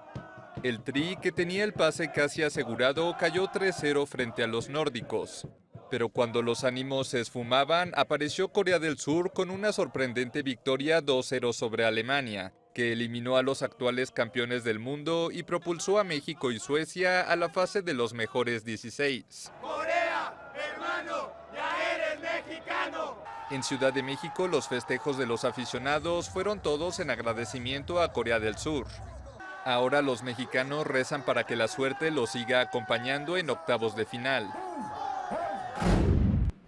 El Tri, que tenía el pase casi asegurado, cayó 3-0 frente a los nórdicos. Pero cuando los ánimos se esfumaban, apareció Corea del Sur con una sorprendente victoria 2-0 sobre Alemania, que eliminó a los actuales campeones del mundo y propulsó a México y Suecia a la fase de los mejores 16. En Ciudad de México, los festejos de los aficionados fueron todos en agradecimiento a Corea del Sur. Ahora los mexicanos rezan para que la suerte los siga acompañando en octavos de final.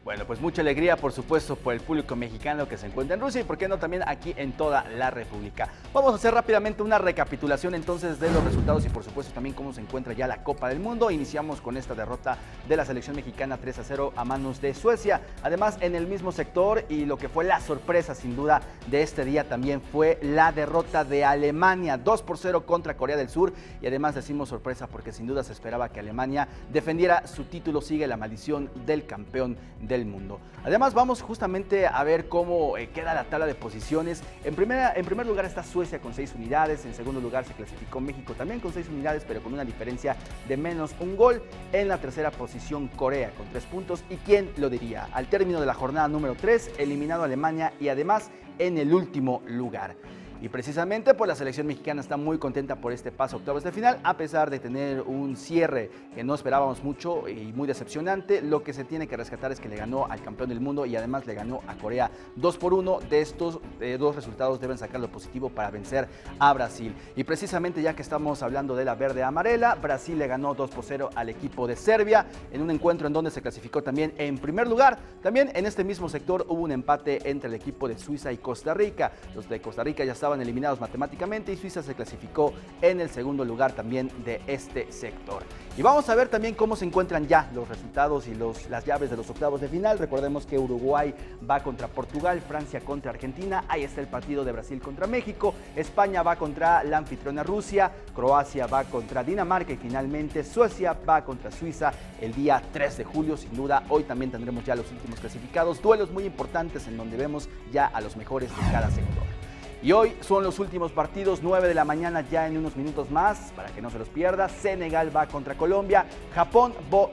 Bueno, pues mucha alegría, por supuesto, por el público mexicano que se encuentra en Rusia y, por qué no, también aquí en toda la República. Vamos a hacer rápidamente una recapitulación entonces de los resultados y, por supuesto, también cómo se encuentra ya la Copa del Mundo. Iniciamos con esta derrota de la selección mexicana 3 a 0 a manos de Suecia. Además, en el mismo sector y lo que fue la sorpresa, sin duda, de este día también fue la derrota de Alemania 2 por 0 contra Corea del Sur. Y además decimos sorpresa porque sin duda se esperaba que Alemania defendiera su título. Sigue la maldición del campeón de mundo. Además, vamos justamente a ver cómo eh, queda la tabla de posiciones. En, en primer lugar está Suecia con 6 unidades, en segundo lugar se clasificó México también con 6 unidades, pero con una diferencia de menos un gol. En la tercera posición Corea con 3 puntos. ¿Y quién lo diría? Al término de la jornada número 3, eliminado Alemania y además en el último lugar. Y precisamente pues la selección mexicana está muy contenta por este paso octavos de final, a pesar de tener un cierre que no esperábamos mucho y muy decepcionante. Lo que se tiene que rescatar es que le ganó al campeón del mundo y además le ganó a Corea 2 por 1. De estos eh, dos resultados deben sacar lo positivo para vencer a Brasil. Y precisamente ya que estamos hablando de la verde amarela, Brasil le ganó 2 por 0 al equipo de Serbia en un encuentro en donde se clasificó también en primer lugar. También en este mismo sector hubo un empate entre el equipo de Suiza y Costa Rica. Los de Costa Rica ya estaban eliminados matemáticamente y Suiza se clasificó en el segundo lugar también de este sector. Y vamos a ver también cómo se encuentran ya los resultados y los, las llaves de los octavos de final. Recordemos que Uruguay va contra Portugal, Francia contra Argentina, ahí está el partido de Brasil contra México, España va contra la anfitriona Rusia, Croacia va contra Dinamarca y finalmente Suecia va contra Suiza el día 3 de julio. Sin duda, hoy también tendremos ya los últimos clasificados, duelos muy importantes en donde vemos ya a los mejores de cada sector. Y hoy son los últimos partidos, 9 de la mañana ya en unos minutos más, para que no se los pierda. Senegal va contra Colombia, Japón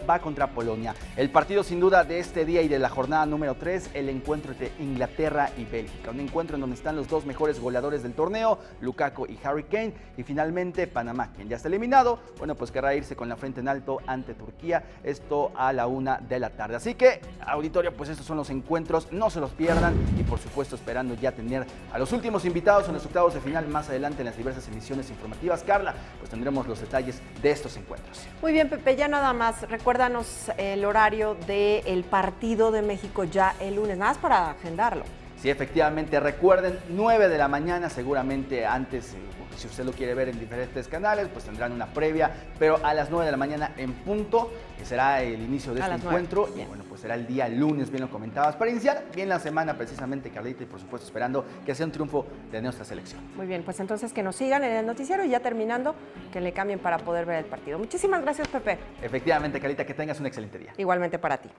va contra Polonia. El partido sin duda de este día y de la jornada número 3, el encuentro entre Inglaterra y Bélgica. Un encuentro en donde están los dos mejores goleadores del torneo, Lukaku y Harry Kane. Y finalmente Panamá, quien ya está eliminado, bueno, pues querrá irse con la frente en alto ante Turquía. Esto a la una de la tarde. Así que, auditorio, pues estos son los encuentros, no se los pierdan. Y por supuesto esperando ya tener a los últimos invitados en los octavos de final más adelante en las diversas emisiones informativas. Carla, pues tendremos los detalles de estos encuentros. Muy bien, Pepe, ya nada más, recuérdanos el horario del partido de México ya el lunes, nada más para agendarlo. Sí, efectivamente, recuerden, 9 de la mañana, seguramente antes, eh, si usted lo quiere ver en diferentes canales, pues tendrán una previa, pero a las 9 de la mañana en punto, que será el inicio de este encuentro, y bueno, pues será el día lunes, bien lo comentabas, para iniciar bien la semana precisamente, Carlita, y por supuesto esperando que sea un triunfo de nuestra selección. Muy bien, pues entonces que nos sigan en el noticiero y ya terminando, que le cambien para poder ver el partido. Muchísimas gracias, Pepe. Efectivamente, Carlita, que tengas un excelente día. Igualmente para ti.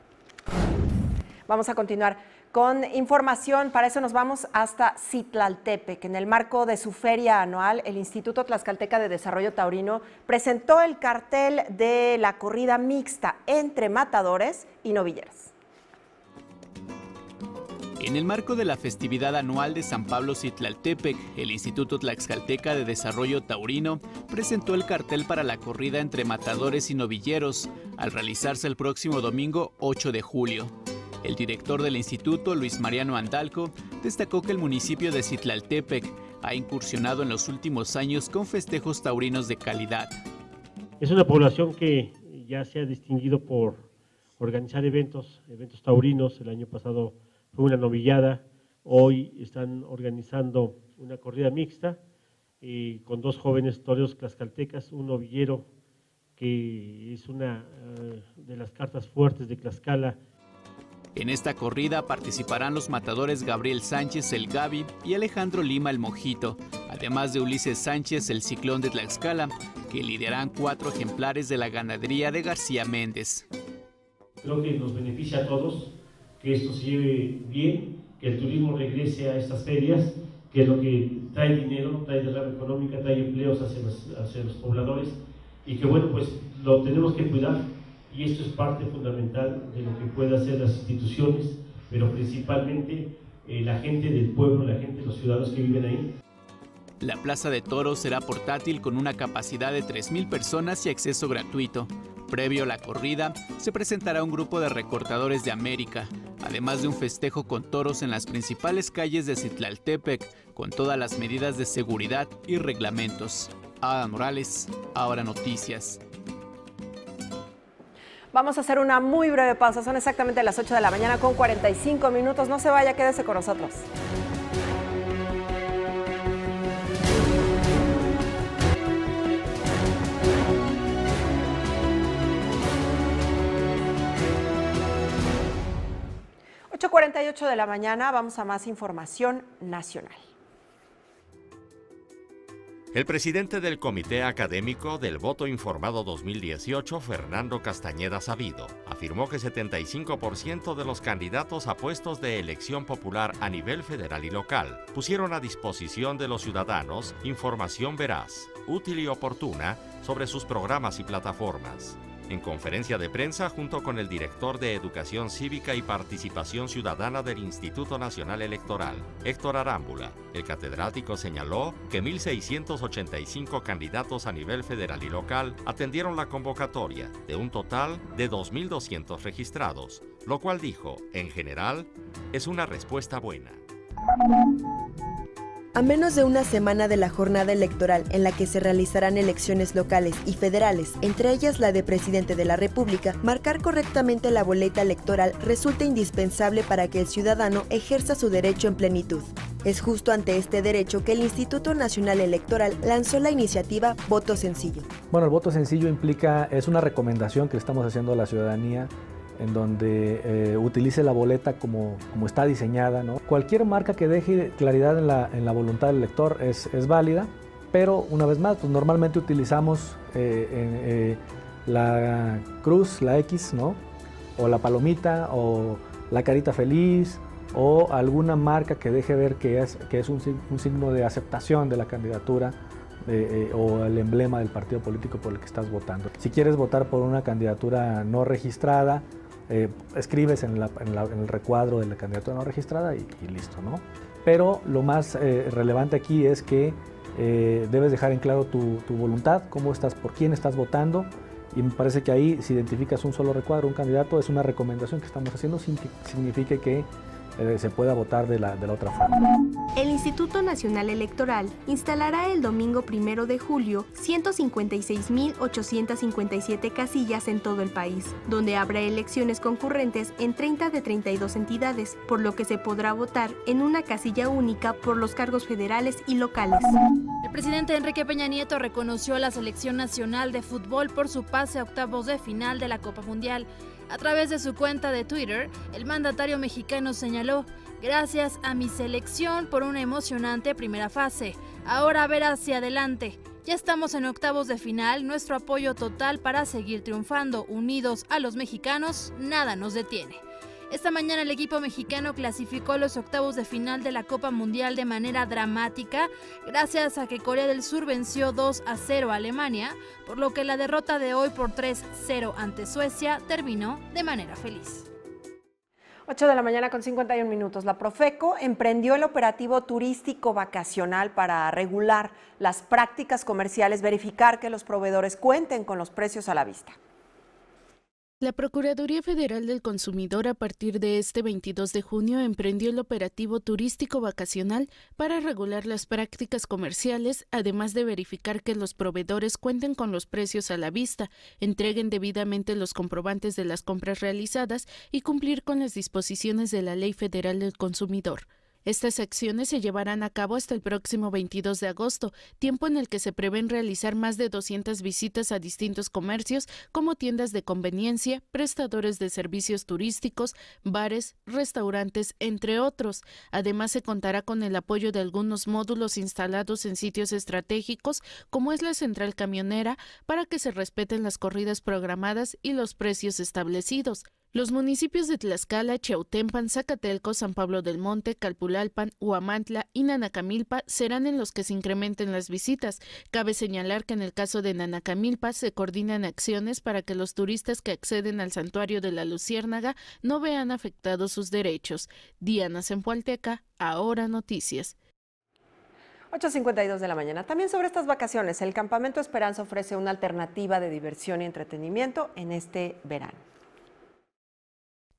Vamos a continuar con información. Para eso nos vamos hasta Citlaltepec. En el marco de su feria anual, el Instituto Tlaxcalteca de Desarrollo Taurino presentó el cartel de la corrida mixta entre matadores y novilleras. En el marco de la festividad anual de San Pablo Citlaltepec, el Instituto Tlaxcalteca de Desarrollo Taurino presentó el cartel para la corrida entre matadores y novilleros, al realizarse el próximo domingo 8 de julio. El director del instituto, Luis Mariano Andalco, destacó que el municipio de Citlaltepec ha incursionado en los últimos años con festejos taurinos de calidad. Es una población que ya se ha distinguido por organizar eventos, eventos taurinos. El año pasado fue una novillada, hoy están organizando una corrida mixta eh, con dos jóvenes toreros tlaxcaltecas, un novillero que es una eh, de las cartas fuertes de Tlaxcala en esta corrida participarán los matadores Gabriel Sánchez el Gaby y Alejandro Lima el Mojito, además de Ulises Sánchez el Ciclón de Tlaxcala, que lideran cuatro ejemplares de la ganadería de García Méndez. Creo que nos beneficia a todos que esto se lleve bien, que el turismo regrese a estas ferias, que es lo que trae dinero, trae derrama económica, trae empleos hacia los, hacia los pobladores y que bueno, pues lo tenemos que cuidar y esto es parte fundamental de lo que pueden hacer las instituciones, pero principalmente eh, la gente del pueblo, la gente, los ciudadanos que viven ahí. La Plaza de Toros será portátil con una capacidad de 3.000 personas y acceso gratuito. Previo a la corrida, se presentará un grupo de recortadores de América, además de un festejo con toros en las principales calles de Citlaltepec, con todas las medidas de seguridad y reglamentos. Ada Morales, ahora noticias. Vamos a hacer una muy breve pausa. Son exactamente las 8 de la mañana con 45 minutos. No se vaya, quédese con nosotros. ...8.48 de la mañana, vamos a más información nacional. El presidente del Comité Académico del Voto Informado 2018, Fernando Castañeda Sabido, afirmó que 75% de los candidatos a puestos de elección popular a nivel federal y local pusieron a disposición de los ciudadanos información veraz, útil y oportuna sobre sus programas y plataformas. En conferencia de prensa junto con el director de Educación Cívica y Participación Ciudadana del Instituto Nacional Electoral, Héctor Arámbula, el catedrático señaló que 1.685 candidatos a nivel federal y local atendieron la convocatoria, de un total de 2.200 registrados, lo cual dijo, en general, es una respuesta buena. A menos de una semana de la jornada electoral en la que se realizarán elecciones locales y federales, entre ellas la de presidente de la República, marcar correctamente la boleta electoral resulta indispensable para que el ciudadano ejerza su derecho en plenitud. Es justo ante este derecho que el Instituto Nacional Electoral lanzó la iniciativa Voto Sencillo. Bueno, el voto sencillo implica, es una recomendación que estamos haciendo a la ciudadanía en donde eh, utilice la boleta como, como está diseñada. ¿no? Cualquier marca que deje claridad en la, en la voluntad del lector es, es, válida, pero una vez más, pues normalmente utilizamos eh, eh, la cruz, la X, ¿no? o la palomita, o la carita feliz, o alguna marca que deje ver que es, que es un, un signo de aceptación de la candidatura o el emblema del partido político por el que estás votando. Si quieres votar por una candidatura no registrada, eh, escribes en, el recuadro de la candidatura no registrada y, listo, ¿no? Pero lo más eh, relevante aquí es que eh, debes dejar en claro tu, tu, voluntad, cómo estás, por quién estás votando. Y me parece que ahí, si identificas un solo recuadro, un candidato, es una recomendación que estamos haciendo sin que signifique que eh, se pueda votar de la, de la otra forma. El Instituto Nacional Electoral instalará el domingo primero de julio 156.857 casillas en todo el país, donde habrá elecciones concurrentes en 30 de 32 entidades, por lo que se podrá votar en una casilla única por los cargos federales y locales. El presidente Enrique Peña Nieto reconoció a la selección nacional de fútbol por su pase a octavos de final de la Copa Mundial. A través de su cuenta de Twitter, el mandatario mexicano señaló, gracias a mi selección por una emocionante primera fase. Ahora a ver hacia adelante. Ya estamos en octavos de final, nuestro apoyo total para seguir triunfando, unidos a los mexicanos, nada nos detiene. Esta mañana el equipo mexicano clasificó los octavos de final de la Copa Mundial de manera dramática, gracias a que Corea del Sur venció 2 a 0 a Alemania, por lo que la derrota de hoy por 3-0 ante Suecia terminó de manera feliz. 8 de la mañana con 51 minutos. La Profeco emprendió el operativo turístico vacacional para regular las prácticas comerciales, verificar que los proveedores cuenten con los precios a la vista. La Procuraduría Federal del Consumidor a partir de este 22 de junio emprendió el operativo turístico vacacional para regular las prácticas comerciales, además de verificar que los proveedores cuenten con los precios a la vista, entreguen debidamente los comprobantes de las compras realizadas y cumplir con las disposiciones de la Ley Federal del Consumidor. Estas acciones se llevarán a cabo hasta el próximo 22 de agosto, tiempo en el que se prevén realizar más de 200 visitas a distintos comercios como tiendas de conveniencia, prestadores de servicios turísticos, bares, restaurantes, entre otros. Además, se contará con el apoyo de algunos módulos instalados en sitios estratégicos, como es la central camionera, para que se respeten las corridas programadas y los precios establecidos. Los municipios de Tlaxcala, Chautempan, Zacatelco, San Pablo del Monte, Calpulalpan, Huamantla y Nanacamilpa serán en los que se incrementen las visitas. Cabe señalar que en el caso de Nanacamilpa se coordinan acciones para que los turistas que acceden al santuario de la Luciérnaga no vean afectados sus derechos. Diana Zempualteca, ahora noticias. 8.52 de la mañana. También sobre estas vacaciones, el Campamento Esperanza ofrece una alternativa de diversión y entretenimiento en este verano.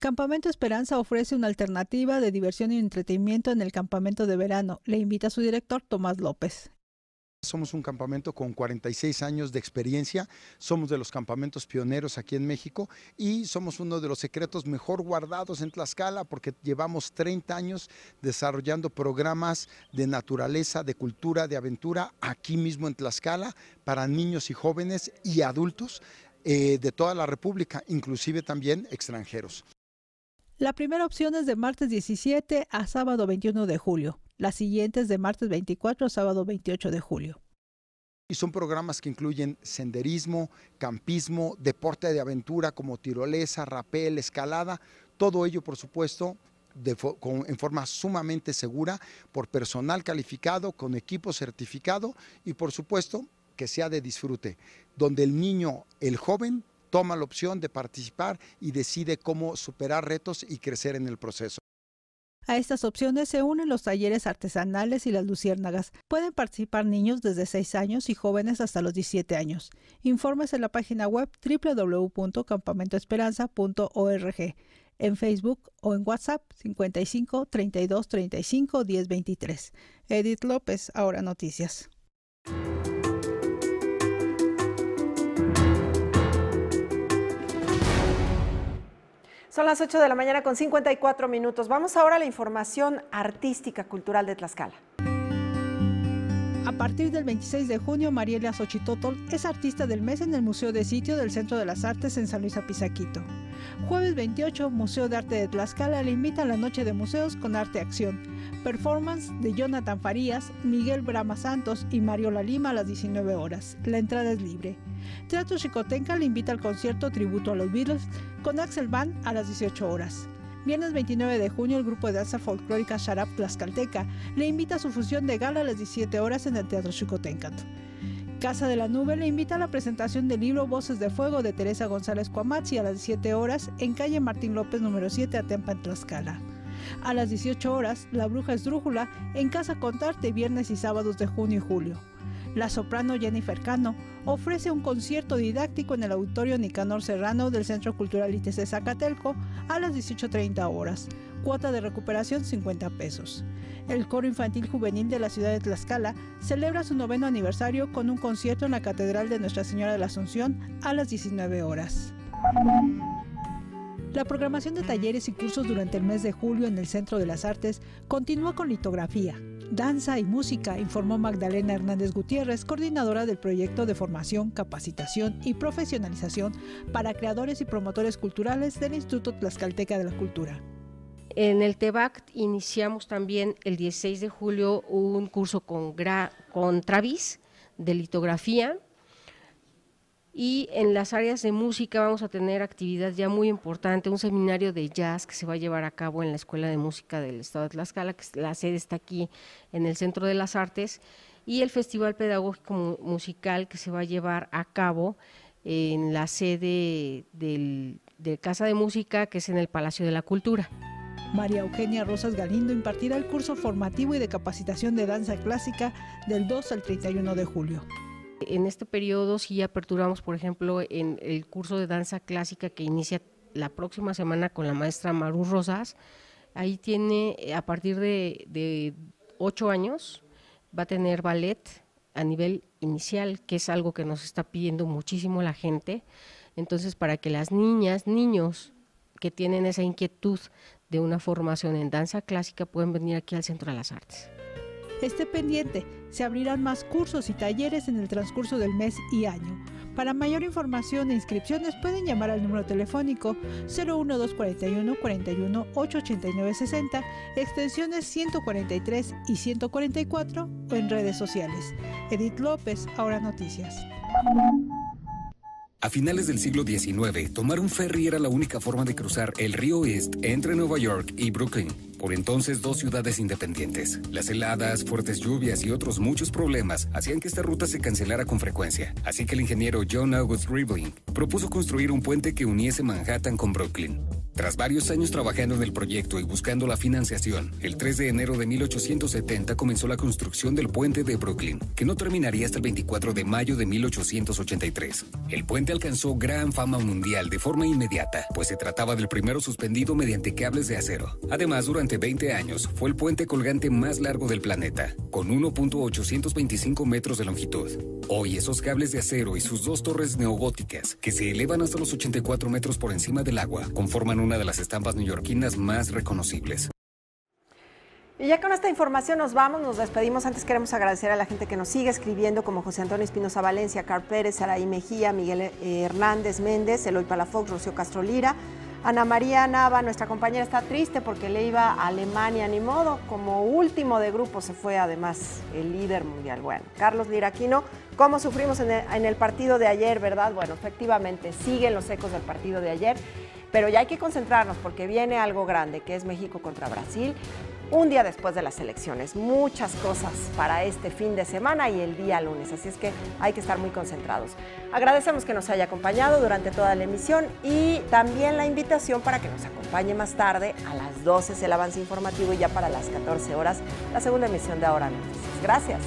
Campamento Esperanza ofrece una alternativa de diversión y entretenimiento en el campamento de verano. Le invita a su director Tomás López. Somos un campamento con 46 años de experiencia, somos de los campamentos pioneros aquí en México y somos uno de los secretos mejor guardados en Tlaxcala porque llevamos 30 años desarrollando programas de naturaleza, de cultura, de aventura aquí mismo en Tlaxcala para niños y jóvenes y adultos eh, de toda la República, inclusive también extranjeros. La primera opción es de martes 17 a sábado 21 de julio. Las siguientes de martes 24 a sábado 28 de julio. Y son programas que incluyen senderismo, campismo, deporte de aventura como tirolesa, rapel, escalada, todo ello por supuesto en forma sumamente segura por personal calificado, con equipo certificado y por supuesto que sea de disfrute, donde el niño, el joven, toma la opción de participar y decide cómo superar retos y crecer en el proceso. A estas opciones se unen los talleres artesanales y las luciérnagas. Pueden participar niños desde 6 años y jóvenes hasta los 17 años. Informes en la página web www.campamentoesperanza.org, en Facebook o en WhatsApp 55 32 35 10 23. Edith López, ahora noticias. Son las 8 de la mañana con 54 minutos. Vamos ahora a la información artística cultural de Tlaxcala. A partir del 26 de junio, Mariela Xochitotol es artista del mes en el Museo de Sitio del Centro de las Artes en San Luis Apizaquito. Jueves 28, Museo de Arte de Tlaxcala le invita a la Noche de Museos con Arte Acción. Performance de Jonathan Farías, Miguel Brama Santos y Mariola Lima a las 19 horas. La entrada es libre. Teatro Chicotenca le invita al concierto Tributo a los Beatles con Axel Band a las 18 horas. Viernes 29 de junio, el grupo de danza folclórica Sharap Tlaxcalteca le invita a su fusión de gala a las 17 horas en el Teatro Chicotencat. Casa de la Nube le invita a la presentación del libro Voces de Fuego de Teresa González Cuamazzi a las 17 horas en calle Martín López número 7 Atempa en Tlaxcala. A las 18 horas, La Bruja Esdrújula en Casa Contarte viernes y sábados de junio y julio. La soprano Jennifer Cano ofrece un concierto didáctico en el auditorio Nicanor Serrano del Centro Cultural ITC Zacatelco a las 18.30 horas. Cuota de recuperación 50 pesos. El coro infantil juvenil de la ciudad de Tlaxcala celebra su noveno aniversario con un concierto en la Catedral de Nuestra Señora de la Asunción a las 19 horas. La programación de talleres y cursos durante el mes de julio en el Centro de las Artes continúa con litografía, danza y música, informó Magdalena Hernández Gutiérrez, coordinadora del proyecto de formación, capacitación y profesionalización para creadores y promotores culturales del Instituto Tlaxcalteca de la Cultura. En el TEBAC iniciamos también el 16 de julio un curso con, con Travis de litografía, y en las áreas de música vamos a tener actividad ya muy importante, un seminario de jazz que se va a llevar a cabo en la Escuela de Música del Estado de Tlaxcala, que la sede está aquí en el Centro de las Artes, y el Festival Pedagógico Musical que se va a llevar a cabo en la sede de Casa de Música, que es en el Palacio de la Cultura. María Eugenia Rosas Galindo impartirá el curso formativo y de capacitación de danza clásica del 2 al 31 de julio. En este periodo sí aperturamos, por ejemplo, en el curso de danza clásica que inicia la próxima semana con la maestra Maru Rosas. Ahí tiene, a partir de, de ocho años, va a tener ballet a nivel inicial, que es algo que nos está pidiendo muchísimo la gente. Entonces, para que las niñas, niños que tienen esa inquietud de una formación en danza clásica pueden venir aquí al Centro de las Artes. Esté pendiente, se abrirán más cursos y talleres en el transcurso del mes y año. Para mayor información e inscripciones pueden llamar al número telefónico 01241 41 889 60, extensiones 143 y 144 o en redes sociales. Edith López, Ahora Noticias. A finales del siglo XIX, tomar un ferry era la única forma de cruzar el río East entre Nueva York y Brooklyn, por entonces dos ciudades independientes. Las heladas, fuertes lluvias y otros muchos problemas hacían que esta ruta se cancelara con frecuencia, así que el ingeniero John August Ribling propuso construir un puente que uniese Manhattan con Brooklyn. Tras varios años trabajando en el proyecto y buscando la financiación, el 3 de enero de 1870 comenzó la construcción del puente de Brooklyn, que no terminaría hasta el 24 de mayo de 1883. El puente alcanzó gran fama mundial de forma inmediata, pues se trataba del primero suspendido mediante cables de acero. Además, durante 20 años, fue el puente colgante más largo del planeta, con 1.825 metros de longitud. Hoy esos cables de acero y sus dos torres neogóticas, que se elevan hasta los 84 metros por encima del agua, conforman una de las estampas neoyorquinas más reconocibles. Y ya con esta información nos vamos, nos despedimos. Antes queremos agradecer a la gente que nos sigue escribiendo, como José Antonio Espinosa Valencia, Car Pérez, Saraí Mejía, Miguel Hernández Méndez, Eloy Palafox, Rocío Castro Lira. Ana María Nava, nuestra compañera, está triste porque le iba a Alemania, ni modo. Como último de grupo se fue además el líder mundial. Bueno, Carlos Liraquino, ¿cómo sufrimos en el partido de ayer, verdad? Bueno, efectivamente, siguen los ecos del partido de ayer pero ya hay que concentrarnos porque viene algo grande, que es México contra Brasil, un día después de las elecciones. Muchas cosas para este fin de semana y el día lunes, así es que hay que estar muy concentrados. Agradecemos que nos haya acompañado durante toda la emisión y también la invitación para que nos acompañe más tarde a las 12 es el avance informativo y ya para las 14 horas la segunda emisión de Ahora Noticias. Gracias.